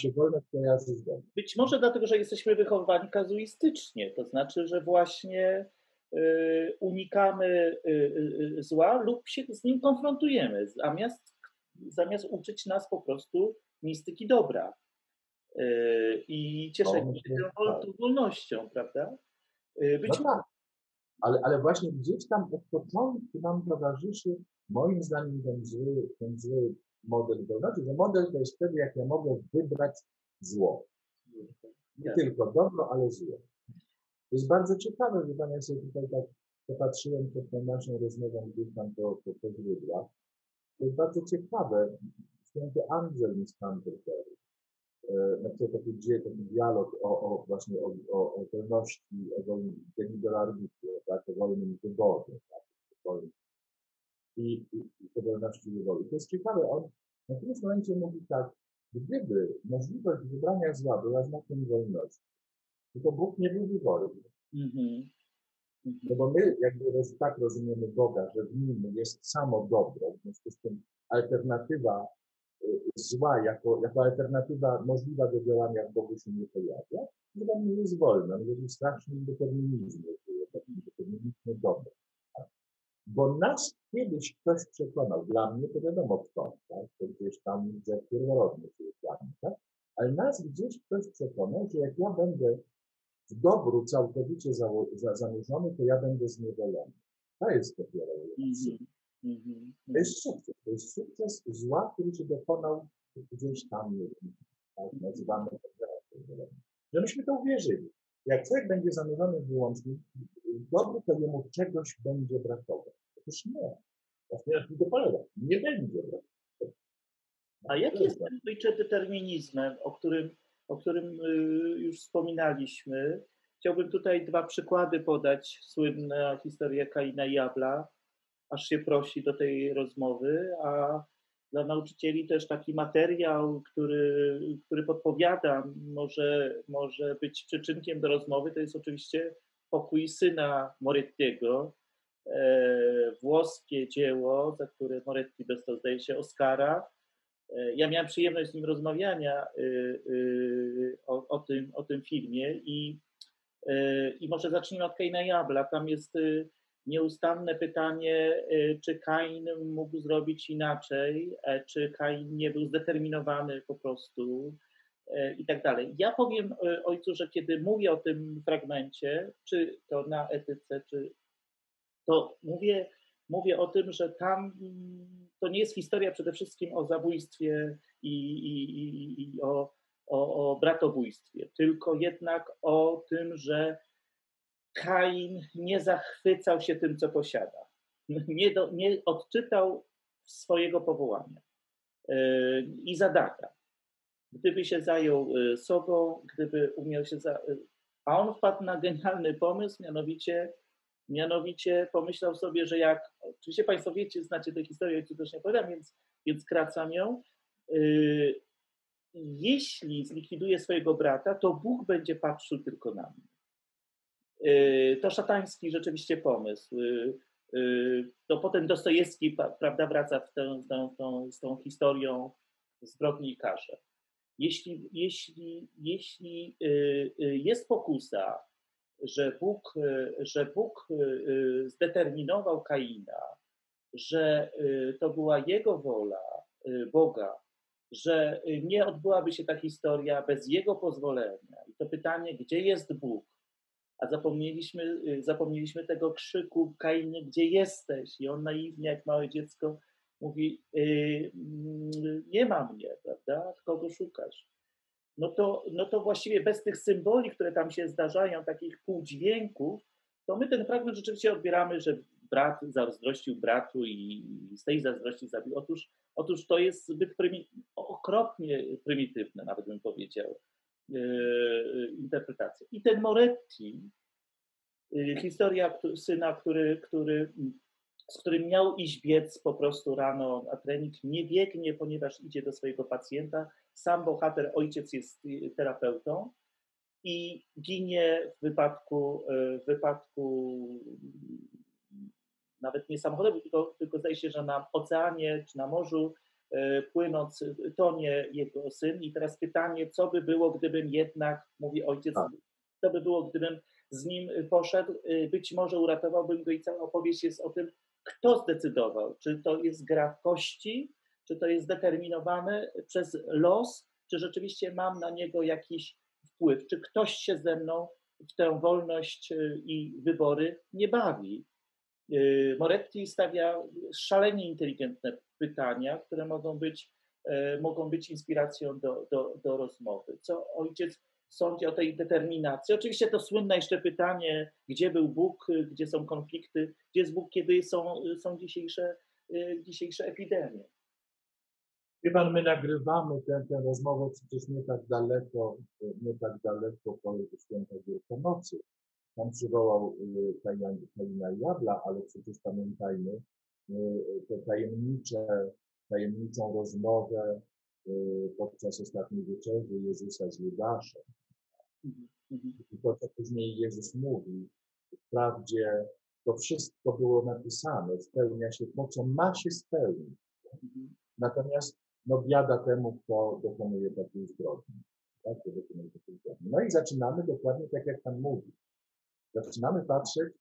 z Być może dlatego, że jesteśmy wychowani kazuistycznie, to znaczy, że właśnie y, unikamy y, y, y zła lub się z nim konfrontujemy, zamiast, zamiast uczyć nas po prostu mistyki dobra. Y, I cieszymy się tą wolnością, prawda? Y, być no tak. Ale, ale właśnie gdzieś tam od początku nam towarzyszy, moim zdaniem, ten zły, ten zły model wolności, że model to jest wtedy, jak ja mogę wybrać zło. Nie tak. tylko dobro, ale zło. To jest bardzo ciekawe, że pan ja sobie tutaj tak popatrzyłem przed tą naszą rozmową gdzieś tam po, po, po źródłach. To jest bardzo ciekawe. Święty Andrzej mi z Canterbury na przykład taki, gdzie taki dialog o, o właśnie o, o, o wolności, o wolnym tak, o wolnym wyborze, tak, o i, i, i o wolności wyboru. To jest ciekawe, on na tym momencie mówi tak, gdyby możliwość wybrania zła była znakiem wolności, to Bóg nie był wyborem. Mm-hmm. No bo my jakby tak rozumiemy Boga, że w Nim jest samo dobro, w związku z tym alternatywa zła jako, jako alternatywa możliwa do działania w Bogu się nie pojawia, chyba nie jest wolna, on jest strasznym determinizmie dobry. Tak? Bo nas kiedyś ktoś przekonał, dla mnie to wiadomo kto, tak? to gdzieś tam ze pierworodny jest dla mnie, tak? ale nas gdzieś ktoś przekonał, że jak ja będę w dobru całkowicie za, za, zanurzony, to ja będę zniewolony. To jest dopiero mm -hmm. Mhm. To jest sukces. To jest sukces zła, który się dokonał gdzieś tam, nie wiem, tak nazywamy że myśmy to uwierzyli. Jak człowiek będzie zanurzony w dobry, to jemu czegoś będzie brakować. Otóż nie. Właśnie na tym to polega. Nie będzie brakować. A jaki jest ten bycie determinizmem, o którym, o którym y, już wspominaliśmy? Chciałbym tutaj dwa przykłady podać. Słynna historia Kaina i Abla, aż się prosi do tej rozmowy, a dla nauczycieli też taki materiał, który, który podpowiada, może, może być przyczynkiem do rozmowy, to jest oczywiście pokój syna Morettiego, e, włoskie dzieło, za które Moretti dostał, zdaje się, Oscara. E, ja miałem przyjemność z nim rozmawiania e, o, o, tym, o tym filmie i, i może zacznijmy od Keina Jabla. Tam jest nieustanne pytanie, y, czy Kain mógł zrobić inaczej, e, czy Kain nie był zdeterminowany po prostu e, i tak dalej. Ja powiem e, ojcu, że kiedy mówię o tym fragmencie, czy to na etyce, czy to mówię, mówię o tym, że tam mm, to nie jest historia przede wszystkim o zabójstwie i, i, i, i o, o, o bratobójstwie, tylko jednak o tym, że Kain nie zachwycał się tym, co posiada. Nie, do, nie odczytał swojego powołania yy, i zadania. Gdyby się zajął yy, sobą, gdyby umiał się. Za... Yy, a on wpadł na genialny pomysł, mianowicie, mianowicie pomyślał sobie, że jak. Oczywiście Państwo wiecie, znacie tę historię, ja też nie opowiadam, więc, więc skracam ją. Jeśli zlikwiduje swojego brata, to Bóg będzie patrzył tylko na mnie. To szatański rzeczywiście pomysł to potem Dostojewski prawda, wraca w tę, tę, tę, z tą historią zbrodni i karze. Jeśli, jeśli, jeśli y, y, jest pokusa, że Bóg, y, że Bóg zdeterminował Kaina, że to była jego wola, Boga, że nie odbyłaby się ta historia bez jego pozwolenia. I to pytanie, gdzie jest Bóg, a zapomnieliśmy, y, zapomnieliśmy tego krzyku Kainie, gdzie jesteś? I on naiwnie, jak małe dziecko, mówi, yy, nie ma mnie, prawda? Kogo szukasz? No to, no to właściwie bez tych symboli, które tam się zdarzają, takich półdźwięków, to my ten fragment rzeczywiście odbieramy, że brat zazdrościł bratu i z tej zazdrości zabił. Otóż, otóż to jest zbyt prymi okropnie prymitywne, nawet bym powiedział. E, interpretację. I ten Moretti, e, historia syna, który, który, z którym miał iść biec po prostu rano na trening, nie biegnie, ponieważ idzie do swojego pacjenta. Sam bohater, ojciec jest terapeutą i ginie w wypadku, e, w wypadku nawet nie samochodowym, tylko, tylko zdaje się, że na oceanie czy na morzu E, płynąc, tonie jego syn. I teraz pytanie, co by było, gdybym jednak, mówi ojciec, tak. co by było, gdybym z nim poszedł, e, być może uratowałbym go i cała opowieść jest o tym, kto zdecydował, czy to jest gra w kości, czy to jest zdeterminowane przez los, czy rzeczywiście mam na niego jakiś wpływ, czy ktoś się ze mną w tę wolność e, i wybory nie bawi. Moretti stawia szalenie inteligentne pytania, które mogą być, e, mogą być inspiracją do, do, do rozmowy. Co ojciec sądzi o tej determinacji? Oczywiście to słynne jeszcze pytanie, gdzie był Bóg, gdzie są konflikty, gdzie jest Bóg, kiedy są, są dzisiejsze, e, dzisiejsze epidemie. Wie pan, my nagrywamy tę, tę rozmowę przecież nie tak daleko, nie tak daleko po święta Wielkanocy. Pan przywołał Kaina Jabla, ale przecież pamiętajmy, Y, te tajemnicze, tajemniczą rozmowę y, podczas ostatniej wieczerzy Jezusa z Judaszem. I to, co później Jezus mówi, wprawdzie to wszystko było napisane, spełnia się to, co ma się spełnić. Natomiast no biada temu, kto dokonuje takiej zbrodni. Tak? No i zaczynamy dokładnie tak, jak Pan mówi. Zaczynamy patrzeć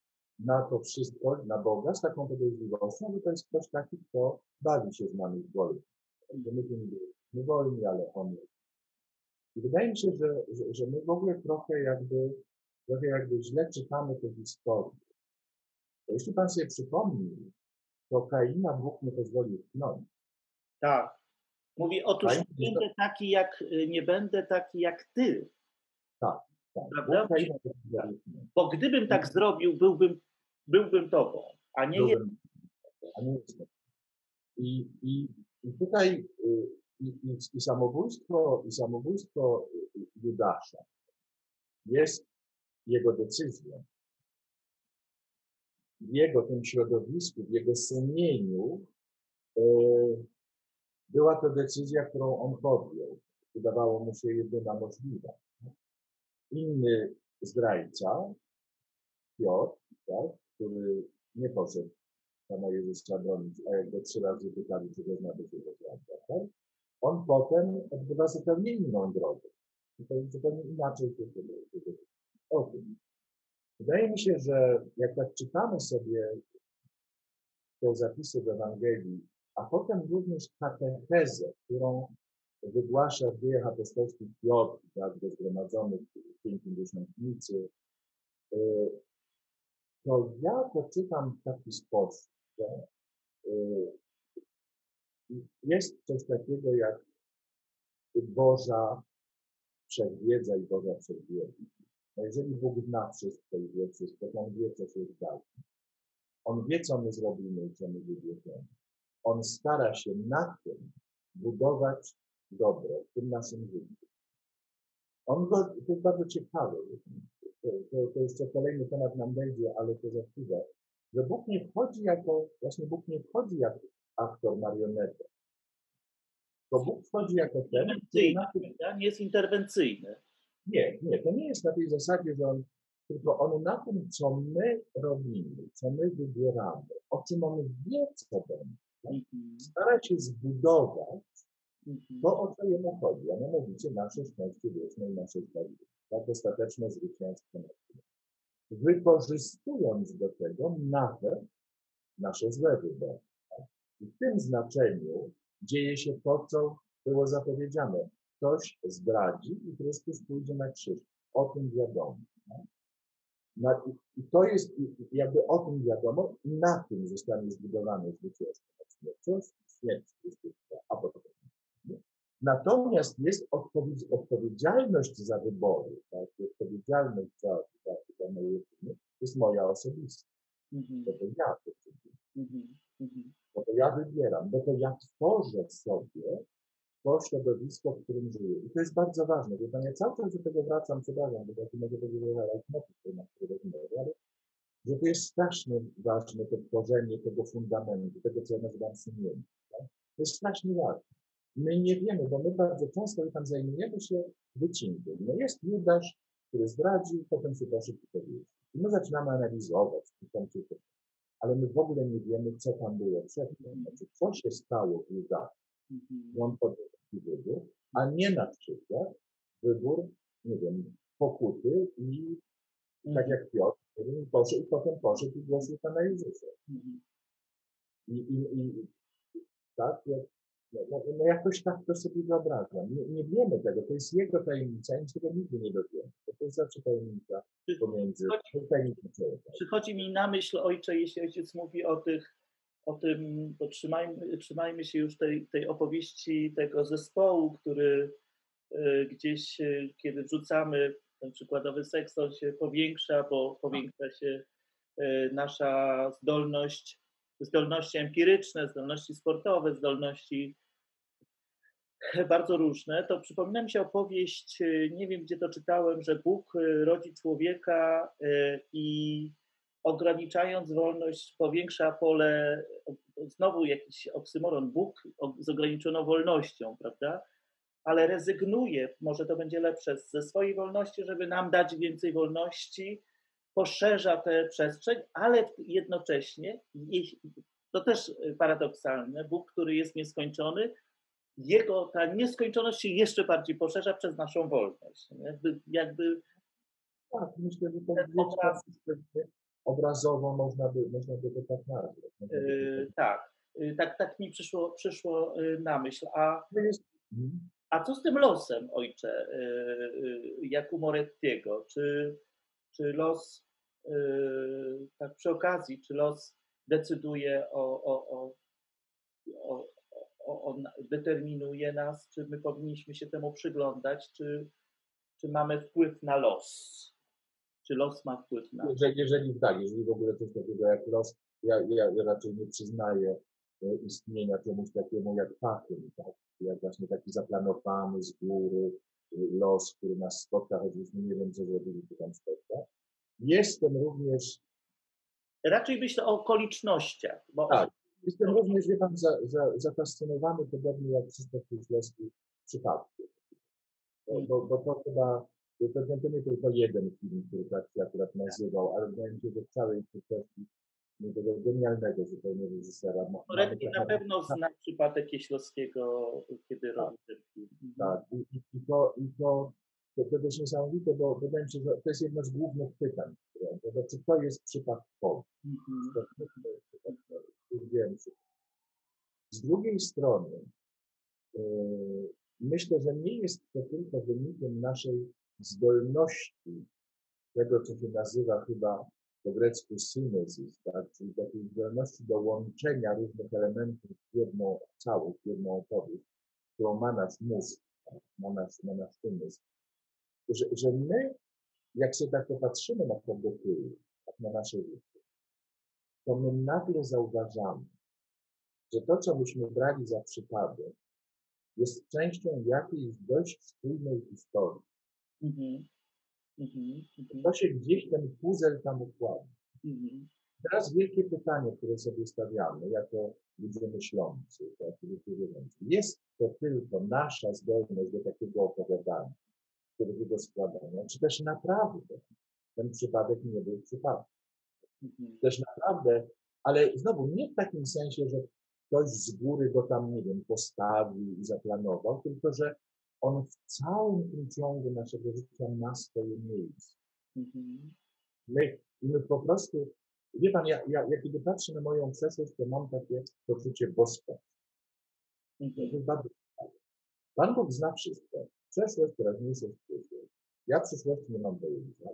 na to wszystko, na Boga z taką podejrzliwością, że to jest ktoś taki, kto bawi się z nami w wolę. Że my tym nie wolni, ale on jest. I wydaje mi się, że, że, że my w ogóle trochę jakby, trochę jakby źle czytamy tę historię. Bo jeśli Pan sobie przypomni, to Kaina Bóg nie pozwolił tknąć. Tak. Mówi, otóż nie będę taki jak, nie będę taki jak ty. Tak. tak. Prawda? Bo gdybym tak zrobił, byłbym byłbym tobą, a nie. A nie jestem. I, i, I tutaj y, i, i, i samobójstwo, i samobójstwo Judasza jest jego decyzją. W jego tym środowisku, w jego sumieniu y, była to decyzja, którą on podjął. Wydawało mu się jedyna możliwa. Inny zdrajca, Piotr, tak, który nie poszedł Pana Jezusa bronić, a jak go trzy razy pytali, czy go zna, to się tak? On potem odbywa zupełnie inną drogę. To zupełnie inaczej się o tym. Wydaje mi się, że jak tak czytamy sobie te zapisy w Ewangelii, a potem również katechezę, którą wygłasza w dziejach apostolskich Piotr, tak, do zgromadzonych w pięćdziesiątnicy, to ja to czytam w taki sposób, że y, jest coś takiego jak Boża wszechwiedza i Boża wszechwiedza. No jeżeli Bóg zna wszystko i wie wszystko, to On wie, co się zdarzy. On wie, co my zrobimy i co my wybierzemy. On stara się na tym budować dobro w tym naszym życiu. On to jest bardzo ciekawe. To, to, jeszcze kolejny temat nam będzie, ale to za chwilę. Że Bóg nie wchodzi jako, właśnie Bóg nie wchodzi jak aktor marionetek. To Bóg wchodzi jako ten, który na tym, Nie jest interwencyjny. nie, nie, to nie jest na tej zasadzie, że on, tylko on na tym, co my robimy, co my wybieramy, o czym on wie, co będzie, Mhm. stara się zbudować Mhm. to, o co jemu chodzi, a mianowicie nasze szczęście wieczne i nasze sprawiedliwość, tak ostateczne zwycięstwo. Wykorzystując do tego nawet nasze złe wybory. tak? I w tym znaczeniu dzieje się to, co było zapowiedziane. Ktoś zdradzi i Chrystus pójdzie na krzyż. O tym wiadomo. tak? Na, i- to jest, jakby o tym wiadomo, na tym zostanie zbudowane zwycięstwo nad śmiercią, śmierć Chrystusa, a potem? Natomiast jest odpowiedź, odpowiedzialność za wybory, tak? odpowiedzialność za, za, za moje czyny, jest moja osobista. Mhm. Bo to ja to czynię, Mhm. Mhm. bo to ja wybieram, bo to ja tworzę sobie to środowisko, w którym żyję. I to jest bardzo ważne. Wie Pan, ja cały czas do tego wracam, przepraszam, bo taki może będzie leitmotiv, na który rozmawiam, ale że to jest strasznie ważne to tworzenie tego fundamentu, tego, co ja nazywam sumieniem. Tak? To jest strasznie ważne. My nie wiemy, bo my bardzo często tam zajmujemy się wycinkiem. No jest Judasz, który zdradził, potem się poszedł i. I my zaczynamy analizować, tam się ale my w ogóle nie wiemy, co tam było przedtem. Znaczy, co się stało w Judaszu, Mhm. on podjął taki wybór, a nie na przykład wybór, nie wiem, pokuty i tak jak Piotr, który poszedł i potem poszedł i głosił Pana Jezusa. Mhm. I, i, i tak, jak, no, no, no jakoś tak to sobie wyobrażam. Nie, nie wiemy tego, to jest jego tajemnica i tego nigdy nie dowiemy. To, jest zawsze tajemnica pomiędzy, tajemnica człowieka. Przychodzi mi na myśl, ojcze, jeśli ojciec mówi o tych, o tym, to trzymajmy, trzymajmy się już tej, tej opowieści tego zespołu, który y, gdzieś, y, kiedy wrzucamy ten przykładowy seks, on się powiększa, bo powiększa się y, nasza zdolność, zdolności empiryczne, zdolności sportowe, zdolności bardzo różne, to przypomina mi się opowieść, y, nie wiem gdzie to czytałem, że Bóg y, rodzi człowieka y, i ograniczając wolność powiększa pole, znowu jakiś oksymoron, Bóg z ograniczoną wolnością, prawda? Ale rezygnuje, może to będzie lepsze, ze swojej wolności, żeby nam dać więcej wolności, poszerza tę przestrzeń, ale jednocześnie, to też paradoksalne, Bóg, który jest nieskończony, jego ta nieskończoność się jeszcze bardziej poszerza przez naszą wolność. Jakby, jakby Tak, myślę, że to obraz- obrazowo można by, można by to tak nazwać. Yy, tak, yy, tak, tak mi przyszło, przyszło yy, na myśl. A, Mhm. a co z tym losem, ojcze, yy, yy, jak u Morettiego? Czy, czy los, yy, tak przy okazji, czy los decyduje o, o, o, o, o, determinuje nas, czy my powinniśmy się temu przyglądać, czy, czy mamy wpływ na los? Czy los ma wpływ na Jeżeli, jeżeli tak, jeżeli w ogóle coś takiego jak los, ja, ja, ja raczej nie przyznaję e, istnienia czemuś takiemu jak pakiet, tak? jak właśnie taki zaplanowany z góry los, który nas spotka, choćbyśmy nie wiem, co zrobili, co tam spotka. Jestem również, Raczej myślę o okolicznościach, bo Tak. jestem również, wie pan, za, za, zafascynowany, podobnie jak Krzysztof Kieślowski, przypadkiem. Bo, bo, bo to chyba, to, to, nie tylko jeden film, który tak się akurat nazywał, ale wydaje mi się, że w całej tego genialnego zupełnie reżysera. Moretti na pewno zna przypadek Kieślowskiego, kiedy robił ten film. Tak, i, i, i to, i to, to, to jest niesamowite, bo wydaje mi się, że to jest jedno z głównych pytań, które, to znaczy to jest przypadkowy. Mhm. To- to- to jest przypadkowy. Już wiem, że- Z drugiej strony, yy, myślę, że nie jest to tylko wynikiem naszej zdolności, tego, co się nazywa chyba po grecku synesis, tak? czyli takiej zdolności do łączenia różnych elementów w jedną całość, w jedną opowieść, którą ma nasz mózg, tak? ma, nasz, ma nasz umysł. Że, że my, jak się tak popatrzymy na to tak na nasze życie, to my nagle zauważamy, że to, co myśmy brali za przypadek, jest częścią jakiejś dość spójnej historii. Mhm. Mhm. Mhm. To się gdzieś ten puzzle tam układa. Mhm. Teraz wielkie pytanie, które sobie stawiamy jako ludzie myślący, jako ludzie wierzący. Jest to tylko nasza zdolność do takiego opowiadania, do takiego składania, czy też naprawdę ten przypadek nie był przypadkiem. Mhm. Też naprawdę, ale znowu nie w takim sensie, że ktoś z góry go tam, nie wiem, postawił i zaplanował, tylko że on w całym tym ciągu naszego życia ma swoje miejsce. Mhm. My, i my po prostu, wie pan, ja, ja, ja kiedy patrzę na moją przeszłość, to mam takie poczucie. To Mhm. jest bardzo ciekawe. Pan Bóg zna wszystko. Przeszłość, teraźniejszość, przyszłość. Ja przyszłości nie mam pojęcia.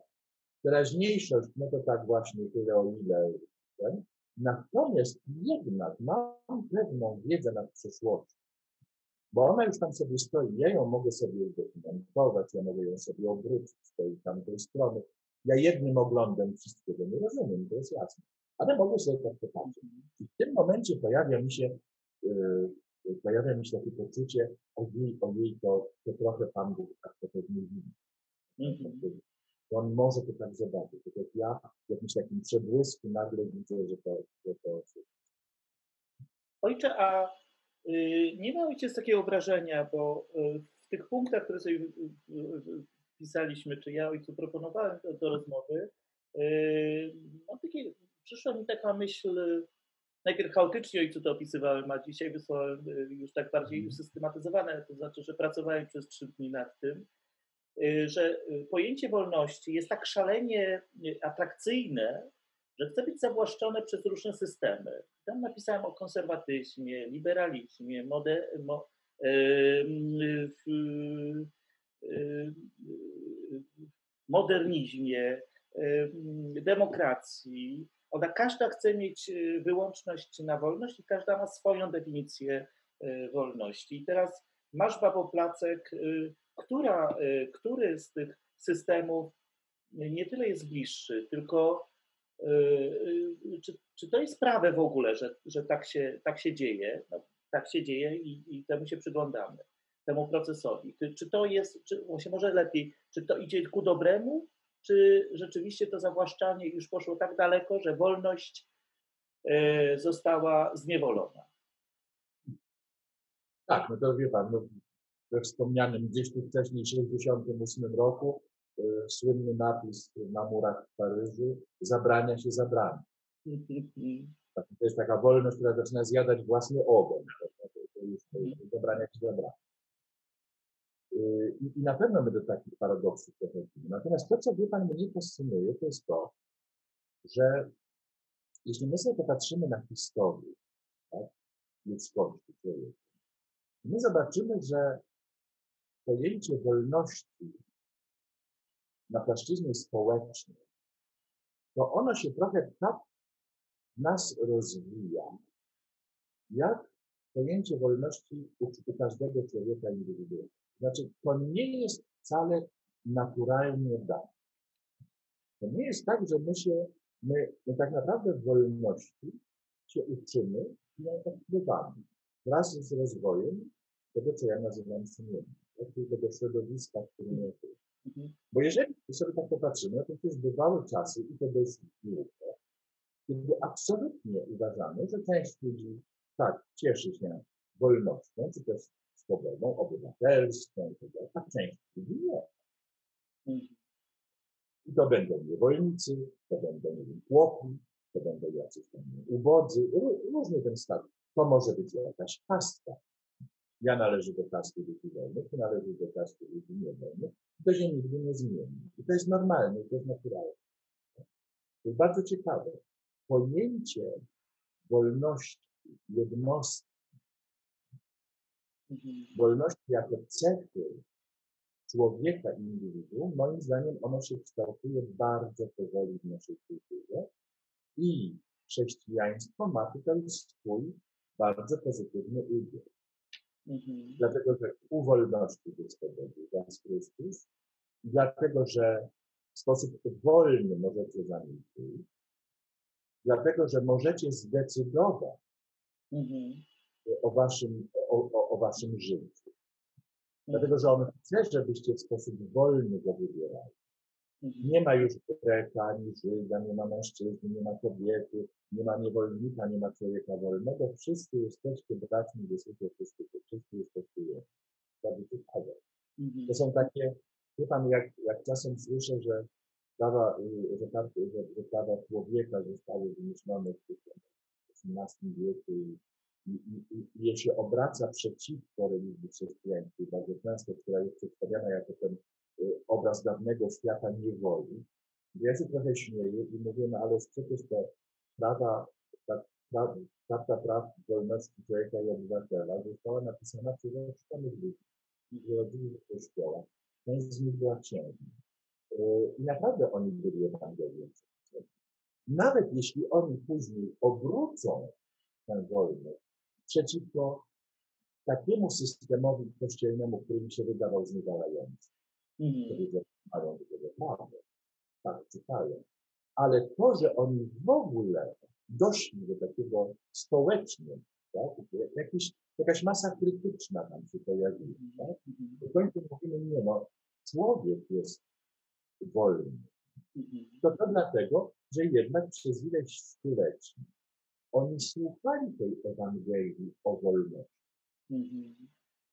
Teraźniejszość, no to tak właśnie tyle, o ile ten. Natomiast jednak mam pewną wiedzę nad przyszłością. Bo ona już tam sobie stoi. Ja ją mogę sobie udokumentować, ja mogę ją sobie obrócić z tej tamtej strony. Ja jednym oglądem wszystkiego nie rozumiem, to jest jasne. Ale mogę sobie tak popatrzeć. I w tym momencie pojawia mi się, yy, pojawia mi się takie poczucie, ojej, ojej, to, to trochę Pan Bóg tak to pewnie widzi. Mhm. On może to tak zobaczyć. Tak jak ja w jakimś takim przebłysku nagle widzę, że to, że to Ojcze, a nie ma ojciec takiego wrażenia, bo y, w tych punktach, które sobie y, y, pisaliśmy, czy ja ojcu proponowałem do, do rozmowy, y, no takie, przyszła mi taka myśl, y, najpierw chaotycznie ojcu to opisywałem, a dzisiaj wysłałem y, już tak bardziej usystematyzowane, to znaczy, że pracowałem przez trzy dni nad tym, y, że y, pojęcie wolności jest tak szalenie y, atrakcyjne, że chce być zawłaszczone przez różne systemy. Tam napisałem o konserwatyzmie, liberalizmie, mode, mo, em, w, em, modernizmie, em, demokracji. Ona każda chce mieć y, wyłączność na wolność i każda ma swoją definicję y, wolności. I teraz masz babo placek, y, która, który z tych systemów nie tyle jest bliższy, tylko czy, czy to jest prawe w ogóle, że, że tak, się, tak się dzieje? No, tak się dzieje i, i temu się przyglądamy, temu procesowi. Czy, to jest, czy właśnie może lepiej, czy to idzie ku dobremu, czy rzeczywiście to zawłaszczanie już poszło tak daleko, że wolność y, została zniewolona? Tak, no to wie pan, no, we wspomnianym gdzieś tu wcześniej, w 68 roku, słynny napis na murach w Paryżu, zabrania się zabrania. To jest taka wolność, która zaczyna zjadać własny ogon. To, jest zabrania się zabrania. Y, I, I na pewno my do takich paradoksów dochodzimy. Natomiast to, co wie pan mnie fascynuje, to jest to, że jeśli my sobie popatrzymy na historię tak, ludzkości, człowieka, my zobaczymy, że pojęcie wolności na płaszczyźnie społecznej, to ono się trochę tak nas rozwija, jak pojęcie wolności u, każdego człowieka indywidualnego. Znaczy, to nie jest wcale naturalnie dane. To nie jest tak, że my się, my, my tak naprawdę wolności się uczymy i ją odkrywamy wraz z rozwojem tego, co ja nazywam sumieniem, tak? tego środowiska, w którym Mhm. Bo jeżeli sobie tak popatrzymy, to przecież bywały czasy, i to dość długo, kiedy absolutnie uważamy, że część ludzi tak cieszy się wolnością, czy też swobodą obywatelską, tak a część ludzi nie. Mhm. I to będą niewolnicy, to będą nie chłopi, to będą jacyś tam ubodzy, ró- różny ten status. To może być jakaś kasta. Ja należę do kasty ludzi wolnych, ty należysz do kasty ludzi niewolnych. To się nigdy nie zmieni. I to jest normalne, to jest naturalne. To jest bardzo ciekawe. Pojęcie wolności, jednostki, wolności jako cechy człowieka indywiduum, moim zdaniem ono się kształtuje bardzo powoli w naszej kulturze i chrześcijaństwo ma tutaj swój bardzo pozytywny udział. Mhm. Dlatego, że u wolności gospodarczy Was Chrystus, dlatego, że w sposób wolny możecie za nim pójść, dlatego, że możecie zdecydować Mhm. o waszym, o, o, o waszym życiu. Dlatego, że on chce, żebyście w sposób wolny go wybierali. Nie ma już ani Żyda, nie ma mężczyzny, nie ma kobiety, nie ma niewolnika, nie ma człowieka wolnego. Wszyscy jesteście braćmi w Jezusie Chrystusie. Wszyscy jesteście jedni. Mhm. To są takie, wie pan, jak, jak czasem słyszę, że prawa, że, że, że prawa człowieka zostały wymyślone w XVIII wieku i, i, i, i je się obraca przeciwko religii chrześcijańskiej bardzo często, która jest przedstawiana jako ten obraz dawnego świata niewoli. Ja się trochę śmieję i mówię, no ale przecież te prawa, ta, ta, karta praw wolności człowieka i obywatela została napisana przez ochrzczonych ludzi, którzy rodzili w kościoła. Część z nich była księżna. Y, I naprawdę oni byli Ewangelią. Nawet jeśli oni później obrócą tę wolność przeciwko takiemu systemowi kościelnemu, który mi się wydawał zniewalający, Mhm. że mają do tego prawo. Tak, czytają. Ale to, że oni w ogóle doszli do takiego społecznie, tak, jakiś, jakaś masa krytyczna tam się pojawiła, tak? Mhm. W końcu mówimy, nie no, człowiek jest wolny. Mhm. To to dlatego, że jednak przez ileś stuleci oni słuchali tej Ewangelii o wolności. Mhm.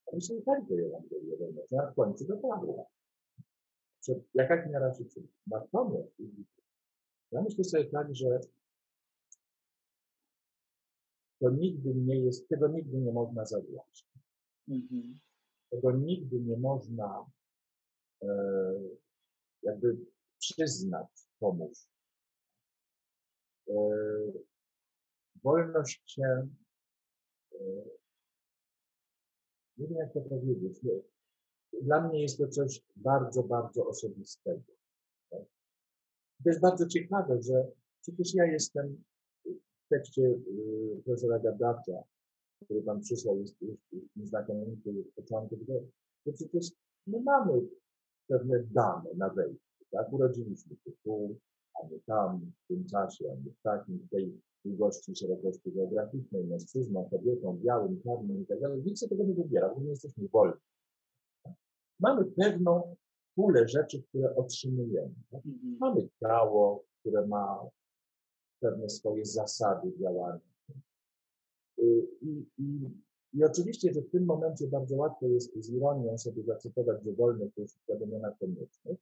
Oni słuchali tej Ewangelii o wolności, a w końcu dotarła. Że Jaka miara życia? Natomiast ja myślę sobie tak, że to nigdy nie jest, tego nigdy nie można zadłać. Mhm. Tego nigdy nie można e, jakby przyznać komuś. E, wolność się, e, nie wiem jak to powiedzieć, nie, dla mnie jest to coś bardzo, bardzo osobistego. To jest bardzo ciekawe, że przecież ja jestem w tekście y, profesora Gadacza, który pan przysłał, jest, jest, znakomity początek, że, przecież my mamy pewne dane na wejściu, tak? Urodziliśmy się tu, a nie tam, w tym czasie, a nie w takim, w tej długości, szerokości geograficznej, mężczyzną, kobietą, białym, czarnym i tak dalej. Nikt sobie tego nie wybiera, bo my jesteśmy wolni. Mamy pewną pulę rzeczy, które otrzymujemy. Tak? Mhm. Mamy ciało, które ma pewne swoje zasady działania. Y, I, i, I oczywiście, że w tym momencie bardzo łatwo jest z ironią sobie zacytować, że wolność to jest uświadomiona konieczność,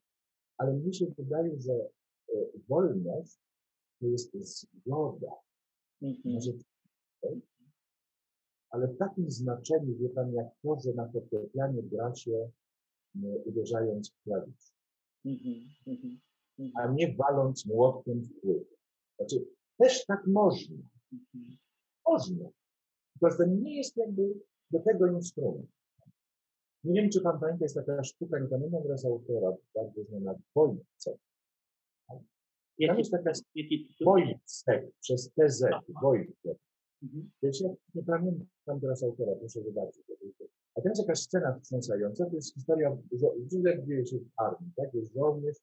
ale mnie się wydaje, że y, wolność to jest zgoda Mhm. na rzeczywistość, ale w takim znaczeniu, wie Pan, jak to, że na fortepianie gra się uderzając w klawisz. Mhm. Mhm. Mhm. a nie waląc młotkiem w płyt. Znaczy, też tak można. Można. Tylko, że nie jest jakby do tego instrument. Nie wiem, czy pan pamięta, jest taka sztuka, nie pamiętam teraz autora, bardzo znana, Wojcek. Tam jest taka? Wojcek przez TZ, Wojcek. Mhm. Wiecie, nie pamiętam teraz autora, proszę wybaczyć. A tam jest jakaś scena wstrząsająca, to jest historia, żo- żołnierz dzieje się w armii, tak? Jest żołnierz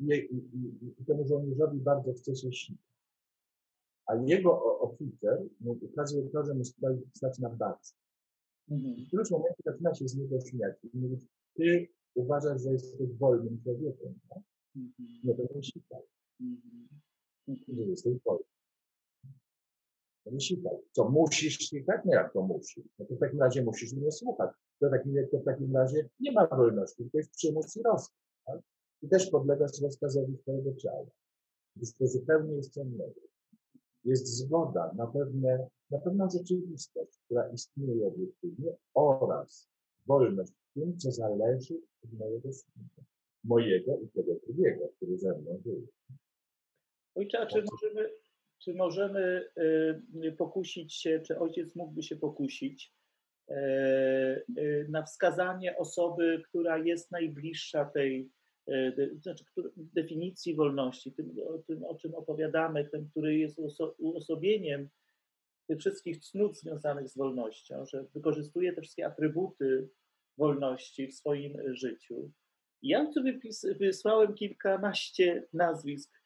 i, i, i, i temu żołnierzowi bardzo chce się śnić. A jego oficer mu każe, każe mu stać, na bacie. Mhm. W którymś momencie zaczyna się z niego śmiać i mówi, ty uważasz, że jesteś wolnym człowiekiem, tak? Mhm. No to nie sikaj, Mhm. że jesteś wolny. No nie sikaj. Co, musisz sikać? No jak to musisz? No to w takim razie musisz mnie słuchać. To w takim, to w takim razie nie ma wolności, tylko jest przymus i rozkaz. Tak? I też podlegasz rozkazowi swojego ciała. Więc to zupełnie jest innego. Jest zgoda na, pewne, na pewną rzeczywistość, która istnieje obiektywnie oraz wolność w tym, co zależy od mojego syna, mojego i tego drugiego, który ze mną żyje. Ojcze, a czy możemy, czy możemy y, pokusić się, czy ojciec mógłby się pokusić e, na wskazanie osoby, która jest najbliższa tej e, znaczy, definicji wolności, tym o, tym, o czym opowiadamy, tym, który jest uosobieniem tych wszystkich cnót związanych z wolnością, że wykorzystuje te wszystkie atrybuty wolności w swoim życiu. Ja tu wysłałem kilkanaście nazwisk, e,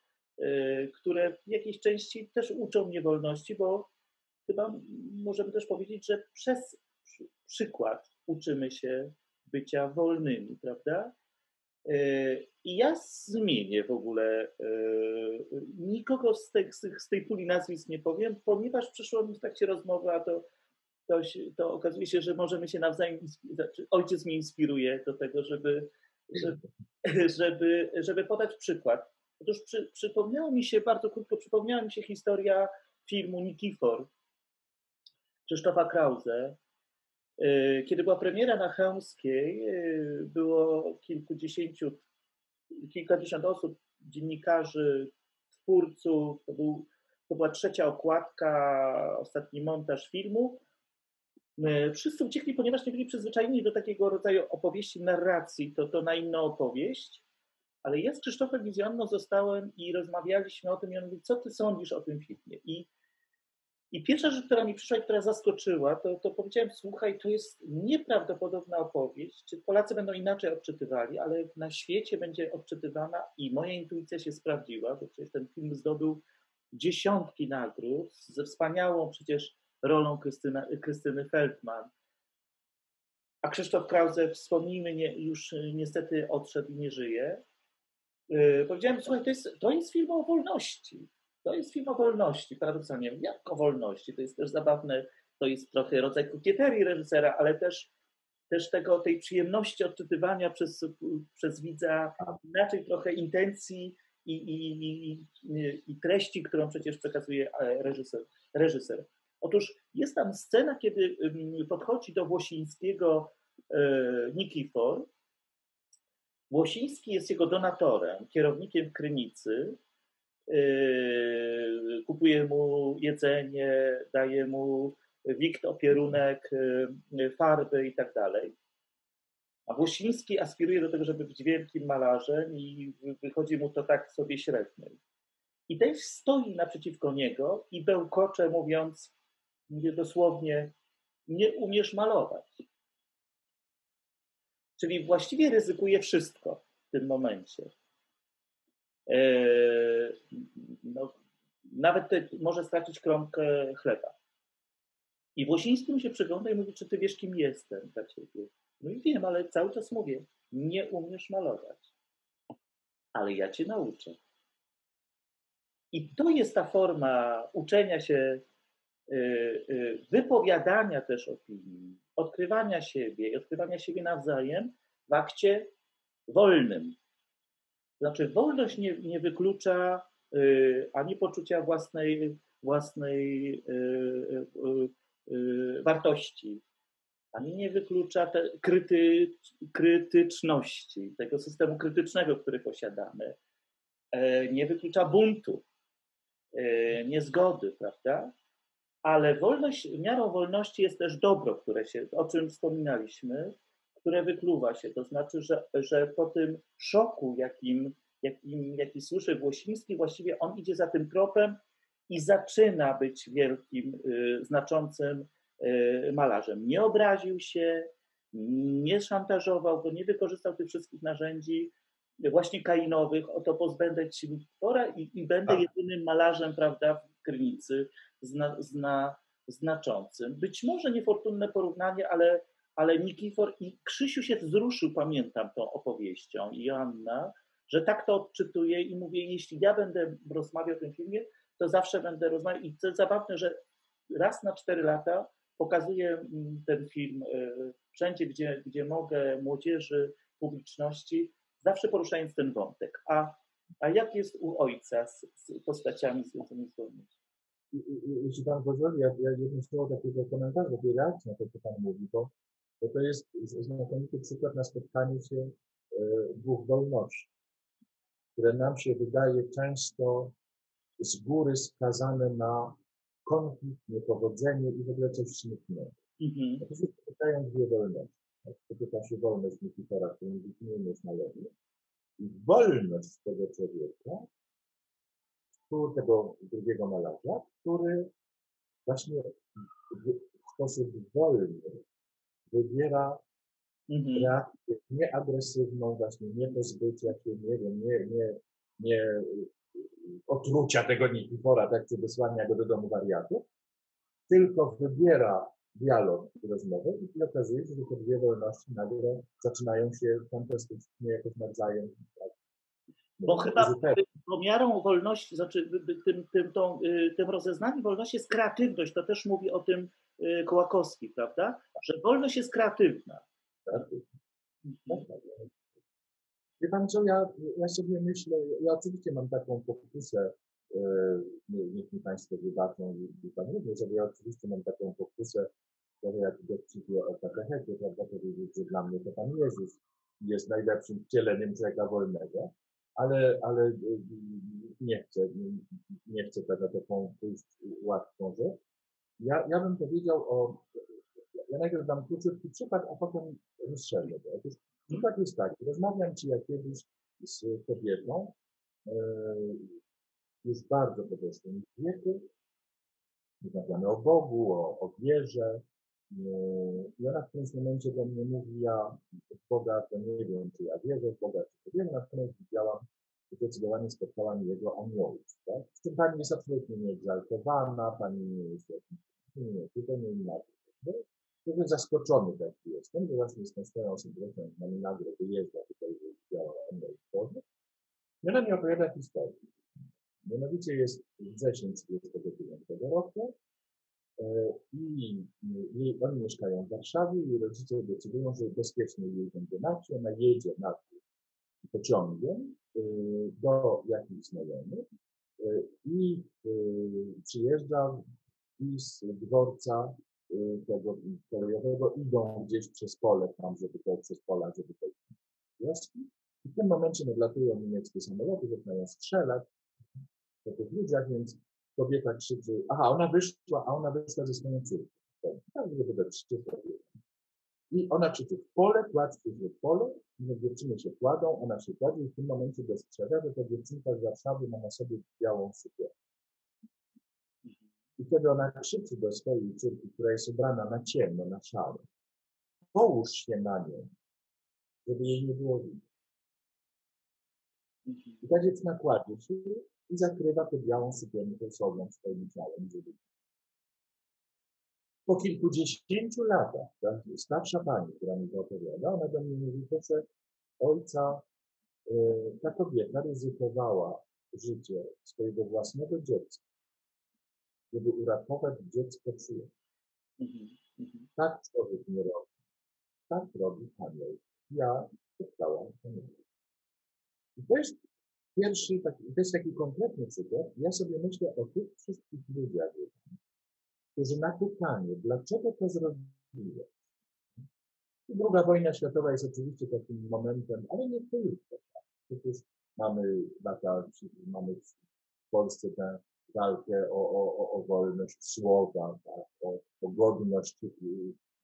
które w jakiejś części też uczą mnie wolności, bo chyba możemy też powiedzieć, że przez przykład uczymy się bycia wolnymi, prawda? E, I ja zmienię w ogóle, e, nikogo z tej, z tej puli nazwisk nie powiem, ponieważ przyszło mi w trakcie rozmowy, a to, to, to okazuje się, że możemy się nawzajem, znaczy ojciec mnie inspiruje do tego, żeby, żeby, żeby, żeby podać przykład. Otóż przy, przypomniało mi się, bardzo krótko przypomniała mi się historia filmu Nikifor Krzysztofa Krause, E, kiedy była premiera na Chełmskiej, e, było kilkudziesięciu, kilkadziesiąt osób, dziennikarzy, twórców, to, był, to była trzecia okładka, ostatni montaż filmu. E, wszyscy uciekli, ponieważ nie byli przyzwyczajeni do takiego rodzaju opowieści, narracji, to, to na inną opowieść. Ale ja z Krzysztofem Wizjonno zostałem i rozmawialiśmy o tym i on mówi, co ty sądzisz o tym filmie? I i pierwsza rzecz, która mi przyszła która zaskoczyła, to, to powiedziałem, słuchaj, to jest nieprawdopodobna opowieść. Czy Polacy będą inaczej odczytywali, ale na świecie będzie odczytywana i moja intuicja się sprawdziła, bo przecież ten film zdobył dziesiątki nagród ze wspaniałą przecież rolą Krystyna, Krystyny Feldman. A Krzysztof Krause, wspomnijmy, nie, już niestety odszedł i nie żyje. Yy, powiedziałem, słuchaj, to jest, to jest film o wolności. To jest film o wolności, paradoksalnie. Jak o wolności? To jest też zabawne, to jest trochę rodzaj kokieterii reżysera, ale też, też tego, tej przyjemności odczytywania przez, przez widza, inaczej trochę intencji i, i, i, i treści, którą przecież przekazuje e, reżyser. reżyser. Otóż jest tam scena, kiedy podchodzi do Włosińskiego e, Nikifor. Włosiński jest jego donatorem, kierownikiem Krynicy Yy, kupuje mu jedzenie, daje mu wikt, opierunek, yy, farby i tak dalej. A Włosiński aspiruje do tego, żeby być wielkim malarzem i wychodzi mu to tak sobie średnio. I Dave stoi naprzeciwko niego i bełkocze mówiąc, dosłownie, nie umiesz malować. Czyli właściwie ryzykuje wszystko w tym momencie. E, no, nawet może stracić kromkę chleba. I Włosiński mu się przygląda i mówi, czy ty wiesz, kim jestem dla ciebie. No i wiem, ale cały czas mówię, nie umiesz malować. Ale ja cię nauczę. I to jest ta forma uczenia się, wypowiadania też opinii, odkrywania siebie i odkrywania siebie nawzajem w akcie wolnym, znaczy, wolność nie, nie wyklucza y, ani poczucia własnej, własnej y, y, wartości, ani nie wyklucza te kryty, krytyczności, tego systemu krytycznego, który posiadamy. E, nie wyklucza buntu, e, niezgody, prawda? Ale wolność, miarą wolności jest też dobro, które się, o czym wspominaliśmy, które wykluwa się. To znaczy, że, że po tym szoku, jakim, jakim, jaki słyszy Włosiński, właściwie on idzie za tym tropem i zaczyna być wielkim, y, znaczącym y, malarzem. Nie obraził się, nie szantażował, bo nie wykorzystał tych wszystkich narzędzi właśnie kainowych, oto pozbędę się utwora i, i będę tak. jedynym malarzem, prawda, Krynicy zna, zna, znaczącym. Być może niefortunne porównanie, ale ale Nikifor i Krzysiu się wzruszył, pamiętam tą opowieścią, i Joanna, że tak to odczytuje i mówię, jeśli ja będę rozmawiał o tym filmie, to zawsze będę rozmawiał. I jest zabawne, że raz na cztery lata pokazuję mm, ten film e, wszędzie, gdzie, gdzie mogę, młodzieży, publiczności, zawsze poruszając ten wątek. A, a jak jest u ojca z, z postaciami związanymi z wolnością? Jeśli Pan pozwoli, ja, ja jednym słowem takiego komentarza, tej reakcji na to, co Pan mówi, bo bo to jest znakomity przykład na spotkanie się e, dwóch wolności, które nam się wydaje często z góry skazane na konflikt, niepowodzenie i w ogóle coś smutnego. Mhm. To się spotykają dwie wolności. Spotyka się wolność Nikifora, który nie jest należy, i wolność tego człowieka, który, tego drugiego malarza, który właśnie w sposób wolny wybiera Mhm. reakcję nieagresywną, właśnie nie pozbycia się, nie wiem, nie, nie, nie y, otrucia tego Nikifora, tak, czy wysłania go do domu wariatów, tylko wybiera dialog i rozmowę i okazuje się, że te dwie wolności nagle zaczynają się fantastycznie jakoś nawzajem. Bo chyba uzupełniać. bo miarą wolności, znaczy tym, tym, tą, y, tym rozeznaniem wolności jest kreatywność. To też mówi o tym y, Kołakowski, prawda? Że wolność jest kreatywna. Tak? Wie pan co, ja, ja sobie myślę, ja oczywiście mam taką pokusę, nie, niech mi Państwo wybaczą i, Pan również, ale ja oczywiście mam taką pokusę, trochę jak dowcipie o katechecie, prawda, powiedzieć, że dla mnie to Pan Jezus jest najlepszym wcieleniem człowieka wolnego, ale, ale e, nie chcę, nie, chcę na taką pójść łatwą rzecz. Ja, ja bym powiedział o, ja najpierw dam króciutki przykład, a potem rozszerzę to. Otóż przykład jest taki, rozmawiam Ci jak kiedyś z kobietą, e, już bardzo podeszłym wieku, rozmawiamy o Bogu, o, o wierze, i ona w którymś momencie do mnie mówi, ja w Boga to nie wiem, czy ja wierzę w Boga, czy to wiem, natomiast widziałam, zdecydowanie spotkałam Jego aniołów. Tak? Z czym Pani jest absolutnie nieegzaltowana, Pani nie jest jakimś, nie, nie, zupełnie inaczej. No, Trochę zaskoczony taki jestem, bo właśnie z tą swoją osobowością na mnie nagle wyjeżdża tutaj, że widziała aniołów Boży. I ona mi opowiada historię. Mianowicie jest wrzesień 1939 roku e, i jej, oni mieszkają w Warszawie i rodzice decydują, że bezpiecznie jej będzie na wsi. Ona jedzie nad pociągiem e, do jakichś znajomych e, i e, przyjeżdża i z dworca e, tego kolejowego idą gdzieś przez pole tam, żeby to przez pola, żeby to wioski. I w tym momencie nadlatują niemieckie samoloty, zaczynają strzelać po tych ludziach, więc kobieta krzyczy, aha, ona wyszła, a ona wyszła ze swoją córką. Tak, sobie. I ona krzyczy, w pole, się w pole, i dziewczyny się kładą, ona się kładzie i w tym momencie dostrzega, że ta dziewczynka z Warszawy ma na sobie białą sukienkę. I kiedy ona krzyczy do swojej córki, która jest ubrana na ciemno, na szaro, połóż się na nią, żeby jej nie było widać. I ta dziewczyna kładzie się i zakrywa tę białą sukienkę sobą, swoim ciałem. Żeby... Po kilkudziesięciu latach, ta starsza pani, która mi to opowiada, ona do mnie mówi, proszę ojca, e, ta kobieta ryzykowała życie swojego własnego dziecka, żeby uratować dziecko przyjaciół. Mhm. Mhm. Tak człowiek nie robi. Tak robi anioł. Ja spotkałam anioła. I jest pierwszy taki, to jest taki konkretny przykład. Ja sobie myślę o tych wszystkich ludziach, którzy na pytanie, dlaczego to zrobiłeś? Druga wojna światowa jest oczywiście takim momentem, ale nie tylko. tak. Przecież mamy lata, mamy w Polsce tę walkę o, o, o, wolność słowa, tak, o, o godność,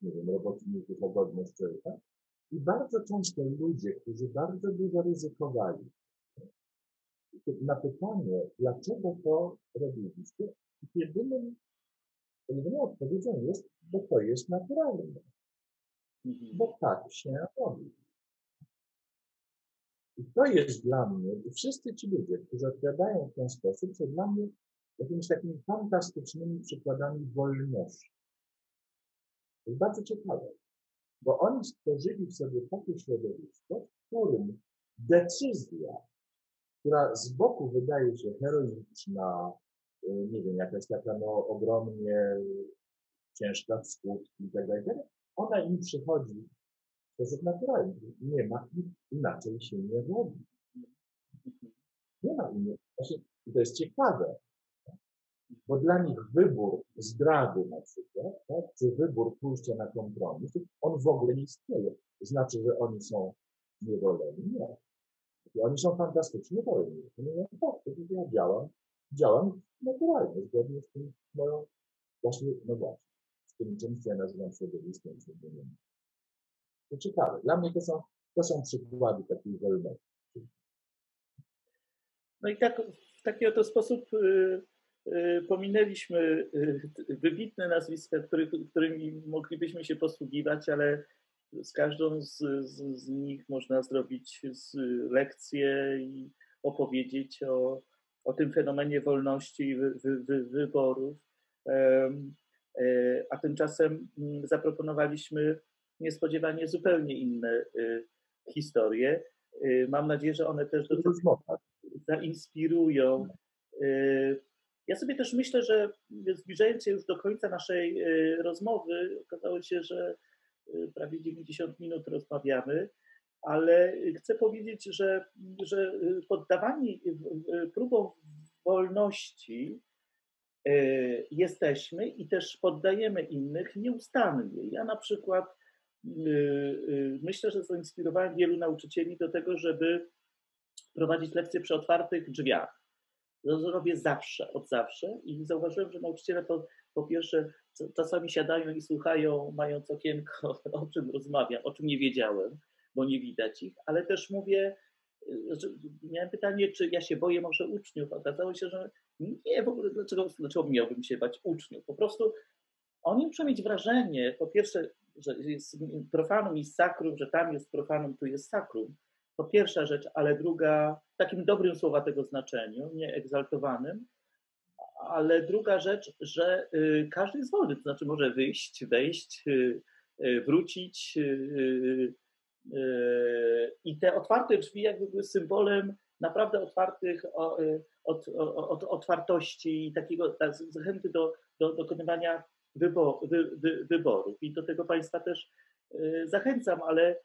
nie wiem, robotników, o godność człowieka. I bardzo często ludzie, którzy bardzo dużo ryzykowali, na pytanie, dlaczego to robiliście, jedynym, jedyną odpowiedzią jest, bo to jest naturalne, Mhm. bo tak się robi. I to jest dla mnie, i wszyscy ci ludzie, którzy odpowiadają w ten sposób, są dla mnie jakimiś takimi fantastycznymi przykładami wolności. To jest bardzo ciekawe, bo oni stworzyli w sobie takie środowisko, w którym decyzja, która z boku wydaje się heroiczna, y, nie wiem, jakaś taka no, ogromnie ciężka w skutki itd., itd., ona im przychodzi w sposób naturalny. Nie ma inaczej się nie robi. Nie ma innej. I to jest ciekawe, bo dla nich wybór zdrady na przykład, tak, czy wybór pójścia na kompromis, on w ogóle nie istnieje. To znaczy, że oni są niewoleni. Nie. I oni są fantastycznie wolni. Ja mówię, tak, to ja działam, działam naturalnie, zgodnie z tym moją, właśnie, no właśnie, z którym często ja nazywam środowiskiem środowiskiem. To ciekawe. Dla mnie to są, to są przykłady takiej wolności. No i tak, w taki oto sposób y, y, pominęliśmy y, wybitne nazwiska, który, którymi moglibyśmy się posługiwać, ale z każdą z, z, z nich można zrobić lekcję i opowiedzieć o, o tym fenomenie wolności i wy, wy, wy, wyborów. E, a tymczasem mm, zaproponowaliśmy niespodziewanie zupełnie inne historie. Mam nadzieję, że one też do zainspirują. Ja sobie też myślę, że zbliżając się już do końca naszej rozmowy, okazało się, że prawie 90 minut rozmawiamy, ale chcę powiedzieć, że, że poddawani próbom wolności jesteśmy i też poddajemy innych nieustannie. Ja na przykład myślę, że zainspirowałem wielu nauczycieli do tego, żeby prowadzić lekcje przy otwartych drzwiach. To robię zawsze, od zawsze i zauważyłem, że nauczyciele po, po pierwsze czasami siadają i słuchają, mając okienko, o czym rozmawiam, o czym nie wiedziałem, bo nie widać ich, ale też mówię, znaczy, miałem pytanie, czy ja się boję może uczniów. Okazało się, że nie, w ogóle dlaczego, dlaczego miałbym się bać uczniów? Po prostu oni muszą mieć wrażenie, po pierwsze, że jest profanum i sakrum, że tam jest profanum, tu jest sakrum. To pierwsza rzecz, ale druga, w takim dobrym słowa tego znaczeniu, nie egzaltowanym, ale druga rzecz, że y, każdy jest wolny, to znaczy może wyjść, wejść, y, y, wrócić. I te otwarte drzwi jakby były symbolem naprawdę otwartych, od, otwartości i takiego tak, zachęty do, do dokonywania wybor, wy, wy, wyborów. I do tego Państwa też zachęcam, ale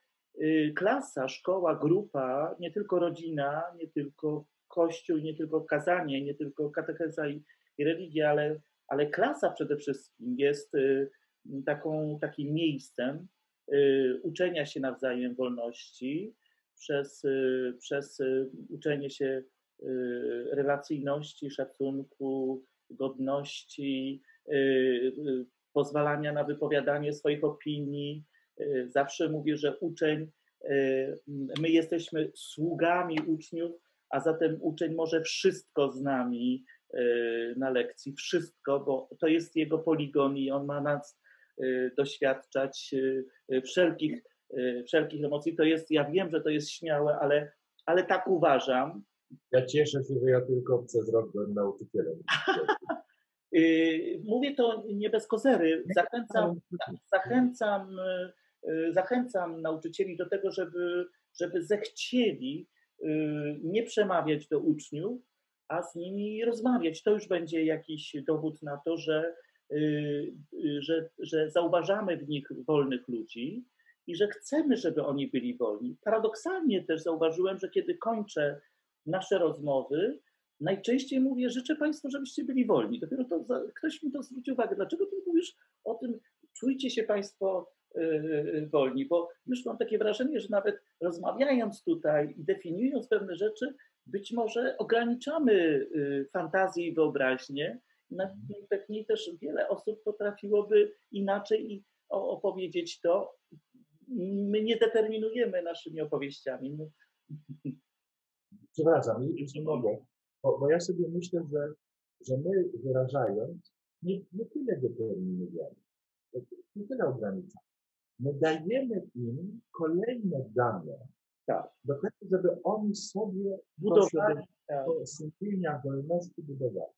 klasa, szkoła, grupa, nie tylko rodzina, nie tylko kościół, nie tylko kazanie, nie tylko katecheza i, i religia, ale, ale klasa przede wszystkim jest y, taką, takim miejscem y, uczenia się nawzajem wolności, przez, przez uczenie się relacyjności, szacunku, godności, pozwalania na wypowiadanie swoich opinii, Y, zawsze mówię, że uczeń, y, my jesteśmy sługami uczniów, a zatem uczeń może wszystko z nami y, na lekcji, wszystko, bo to jest jego poligon i on ma nas doświadczać wszelkich, wszelkich emocji. To jest, ja wiem, że to jest śmiałe, ale, ale tak uważam. Ja cieszę się, że ja tylko przez rok byłem nauczycielem. Mówię to nie bez kozery. Zachęcam, zachęcam Y, zachęcam nauczycieli do tego, żeby, żeby zechcieli y, nie przemawiać do uczniów, a z nimi rozmawiać. To już będzie jakiś dowód na to, że, y, że, że zauważamy w nich wolnych ludzi i że chcemy, żeby oni byli wolni. Paradoksalnie też zauważyłem, że kiedy kończę nasze rozmowy, najczęściej mówię, życzę Państwu, żebyście byli wolni. Dopiero to ktoś mi to zwrócił uwagę. Dlaczego ty mówisz o tym, czujcie się Państwo Y, y, wolni, bo już mam takie wrażenie, że nawet rozmawiając tutaj i definiując pewne rzeczy, być może ograniczamy y, fantazję i wyobraźnię. Pewnie też wiele osób potrafiłoby inaczej opowiedzieć to. My nie determinujemy naszymi opowieściami. Przepraszam, jeśli mogę, bo, bo, ja sobie myślę, że, że my wyrażając, nie, nie tyle determinujemy, nie tyle ograniczamy my dajemy im kolejne dane tak. do tego, żeby oni sobie budowali sumienia wolności budowali.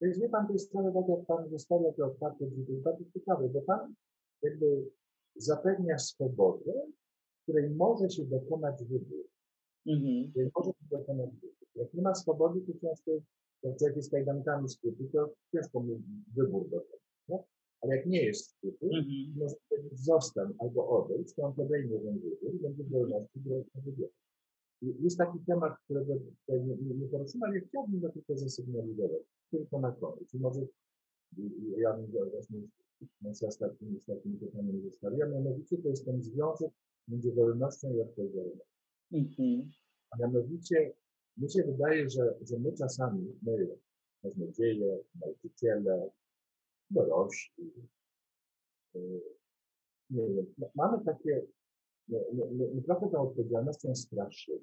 To jest, wie Pan, to jest trochę tak, jak Pan zostawia te otwarte drzwi, to jest bardzo ciekawe, bo Pan jakby zapewnia swobodę, której może się dokonać wybór. Mhm. Której może się dokonać wybór. Jak nie ma swobody, to często, jak człowiek jest kajdankami skuty, to ciężko mu wybór dokonać. Ale jak nie jest wstydu, mm-hmm. może powiedzieć zostań albo odejść, to on podejmie ten wybór i będzie wolności wybiera. Jest taki temat, którego tutaj nie, nie, nie poruszymy, ale chciałbym go tylko zasygnalizować. Tylko na koniec. I może ja bym właśnie z ostatnim, ostatnim pytaniem zostawił, a mianowicie to jest ten związek między wolnością i odpowiedzialnością. Mm-hmm. A mianowicie mi się wydaje, że, że my czasami, my, kaznodzieje, nauczyciele, dorośli, y, nie wiem, mamy takie, my, my, my trochę tą odpowiedzialnością straszymy.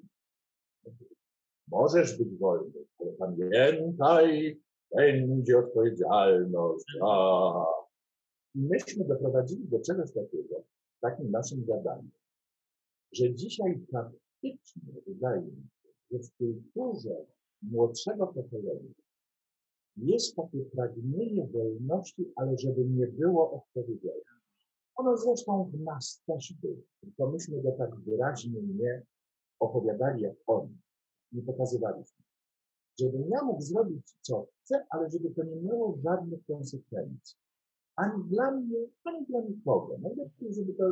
Możesz być wolny, ale pamiętaj, będzie odpowiedzialność. A. Myśmy doprowadzili do czegoś takiego, takim naszym gadaniem, że dzisiaj praktycznie wydaje mi się, że w kulturze młodszego pokolenia jest takie pragnienie wolności, ale żeby nie było odpowiedzialności. Ono zresztą w nas też było, tylko myśmy go tak wyraźnie nie opowiadali jak oni, nie pokazywaliśmy. Żebym ja mógł zrobić co chcę, ale żeby to nie miało żadnych konsekwencji. Ani dla mnie, ani dla nikogo. Najlepiej, żeby to,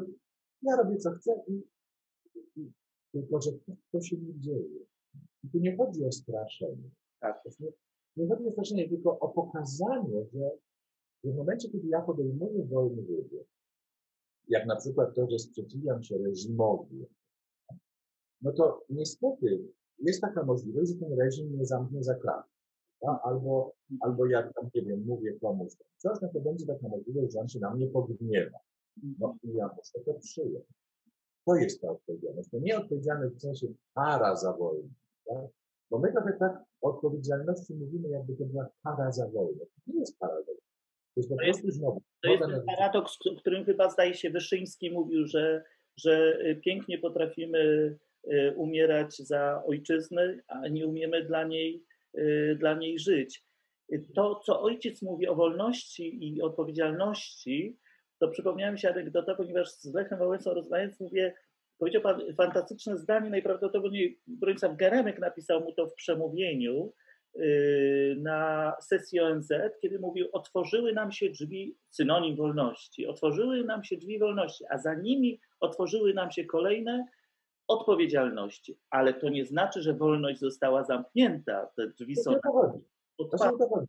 ja robię co chcę i, i tylko, że to, to się nie dzieje. I tu nie chodzi o straszenie. Tak, to nie, nie chodzi o straszenie, tylko o pokazanie, że, w momencie, kiedy ja podejmuję wolny wybór, jak na przykład to, że sprzeciwiam się reżimowi, no to niestety jest taka możliwość, że ten reżim mnie zamknie za kratę. Albo, albo jak tam, nie wiem, mówię komuś coś, no to będzie taka możliwość, że on się na mnie pogniewa. No i ja muszę to przyjąć. To jest ta odpowiedzialność. To nie odpowiedzialność w sensie para za wojnę. Tak? Bo my trochę tak o odpowiedzialności mówimy, jakby to była kara za wojnę. To nie jest kara za wojnę. To jest po prostu znowu. To jest ten paradoks, o którym chyba zdaje się Wyszyński mówił, że, że y, pięknie potrafimy y, umierać za ojczyznę, a nie umiemy dla niej, y, dla niej żyć. To, co ojciec mówi o wolności i odpowiedzialności, to przypomniałem się anegdota, ponieważ z Lechem Wałęsą rozmawiając mówię, powiedział pan fantastyczne zdanie, najprawdopodobniej Bronisław Geremek napisał mu to w przemówieniu yy, na sesji ONZ, kiedy mówił, otworzyły nam się drzwi, synonim wolności, otworzyły nam się drzwi wolności, a za nimi otworzyły nam się kolejne odpowiedzialności. Ale to nie znaczy, że wolność została zamknięta, te drzwi są otwarte.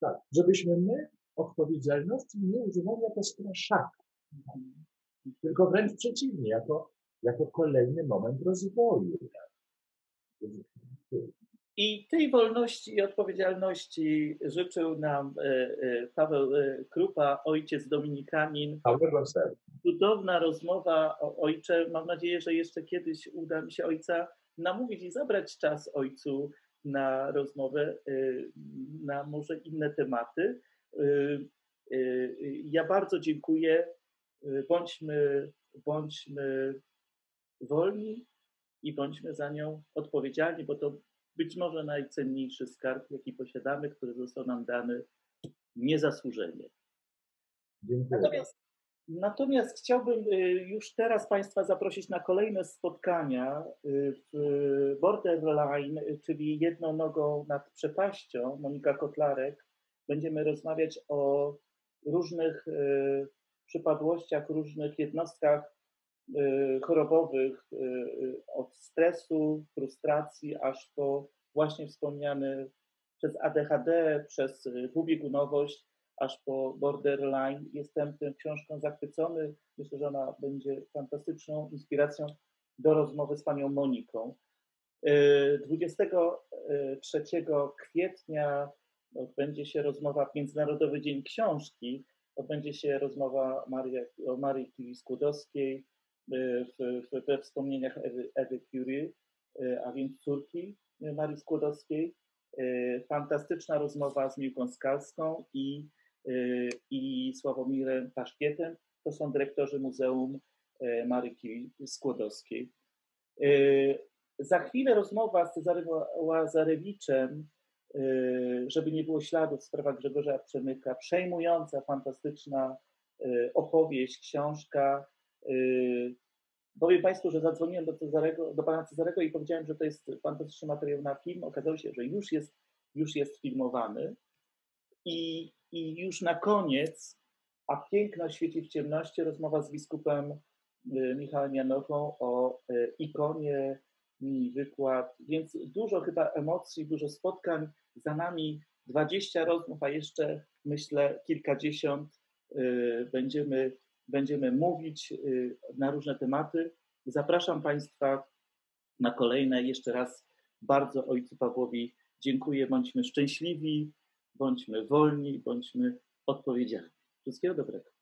Tak, żebyśmy my odpowiedzialności nie używali jako straszaka, tylko wręcz przeciwnie, jako jako kolejny moment rozwoju. I tej wolności i odpowiedzialności życzył nam e, e, Paweł e, Krupa, ojciec dominikanin. Cudowna rozmowa o ojcze. Mam nadzieję, że jeszcze kiedyś uda mi się ojca namówić i zabrać czas ojcu na rozmowę na może inne tematy. Ja bardzo dziękuję. Bądźmy, bądźmy wolni i bądźmy za nią odpowiedzialni, bo to być może najcenniejszy skarb, jaki posiadamy, który został nam dany niezasłużenie. Natomiast, natomiast chciałbym y, już teraz Państwa zaprosić na kolejne spotkania y, w Borderline, czyli jedną nogą nad przepaścią. Monika Kotlarek. Będziemy rozmawiać o różnych y, przypadłościach, różnych jednostkach Y, chorobowych, y, y, od stresu, frustracji, aż po właśnie wspomniany przez ADHD, przez dwubiegunowość, aż po borderline. Jestem tą książką zachwycony. Myślę, że ona będzie fantastyczną inspiracją do rozmowy z panią Moniką. 23 kwietnia odbędzie się rozmowa Międzynarodowy Dzień Książki. Odbędzie się rozmowa Marii, o Marii Curie Skłodowskiej, w, w, we wspomnieniach Ewy, Ewy Curie, a więc córki Marii Skłodowskiej. Fantastyczna rozmowa z Miłką Skalską i, i Sławomirem Paszkietem. To są dyrektorzy Muzeum Marii Skłodowskiej. Za chwilę rozmowa z Cezarym Łazarewiczem, żeby nie było śladów, sprawa Grzegorza Przemyka. Przejmująca, fantastyczna opowieść, książka, powiem Państwu, że zadzwoniłem do, Cezarego, do pana Cezarego i powiedziałem, że to jest fantastyczny materiał na film. Okazało się, że już jest, już jest filmowany. I, I już na koniec, a piękno świeci w ciemności, rozmowa z biskupem yy, Michałem Janową o yy, ikonie, wykład, więc dużo chyba emocji, dużo spotkań. Za nami 20 rozmów, a jeszcze myślę kilkadziesiąt będziemy będziemy mówić y, na różne tematy. Zapraszam Państwa na kolejne. Jeszcze raz bardzo Ojcu Pawłowi dziękuję. Bądźmy szczęśliwi, bądźmy wolni, bądźmy odpowiedzialni. Wszystkiego dobrego.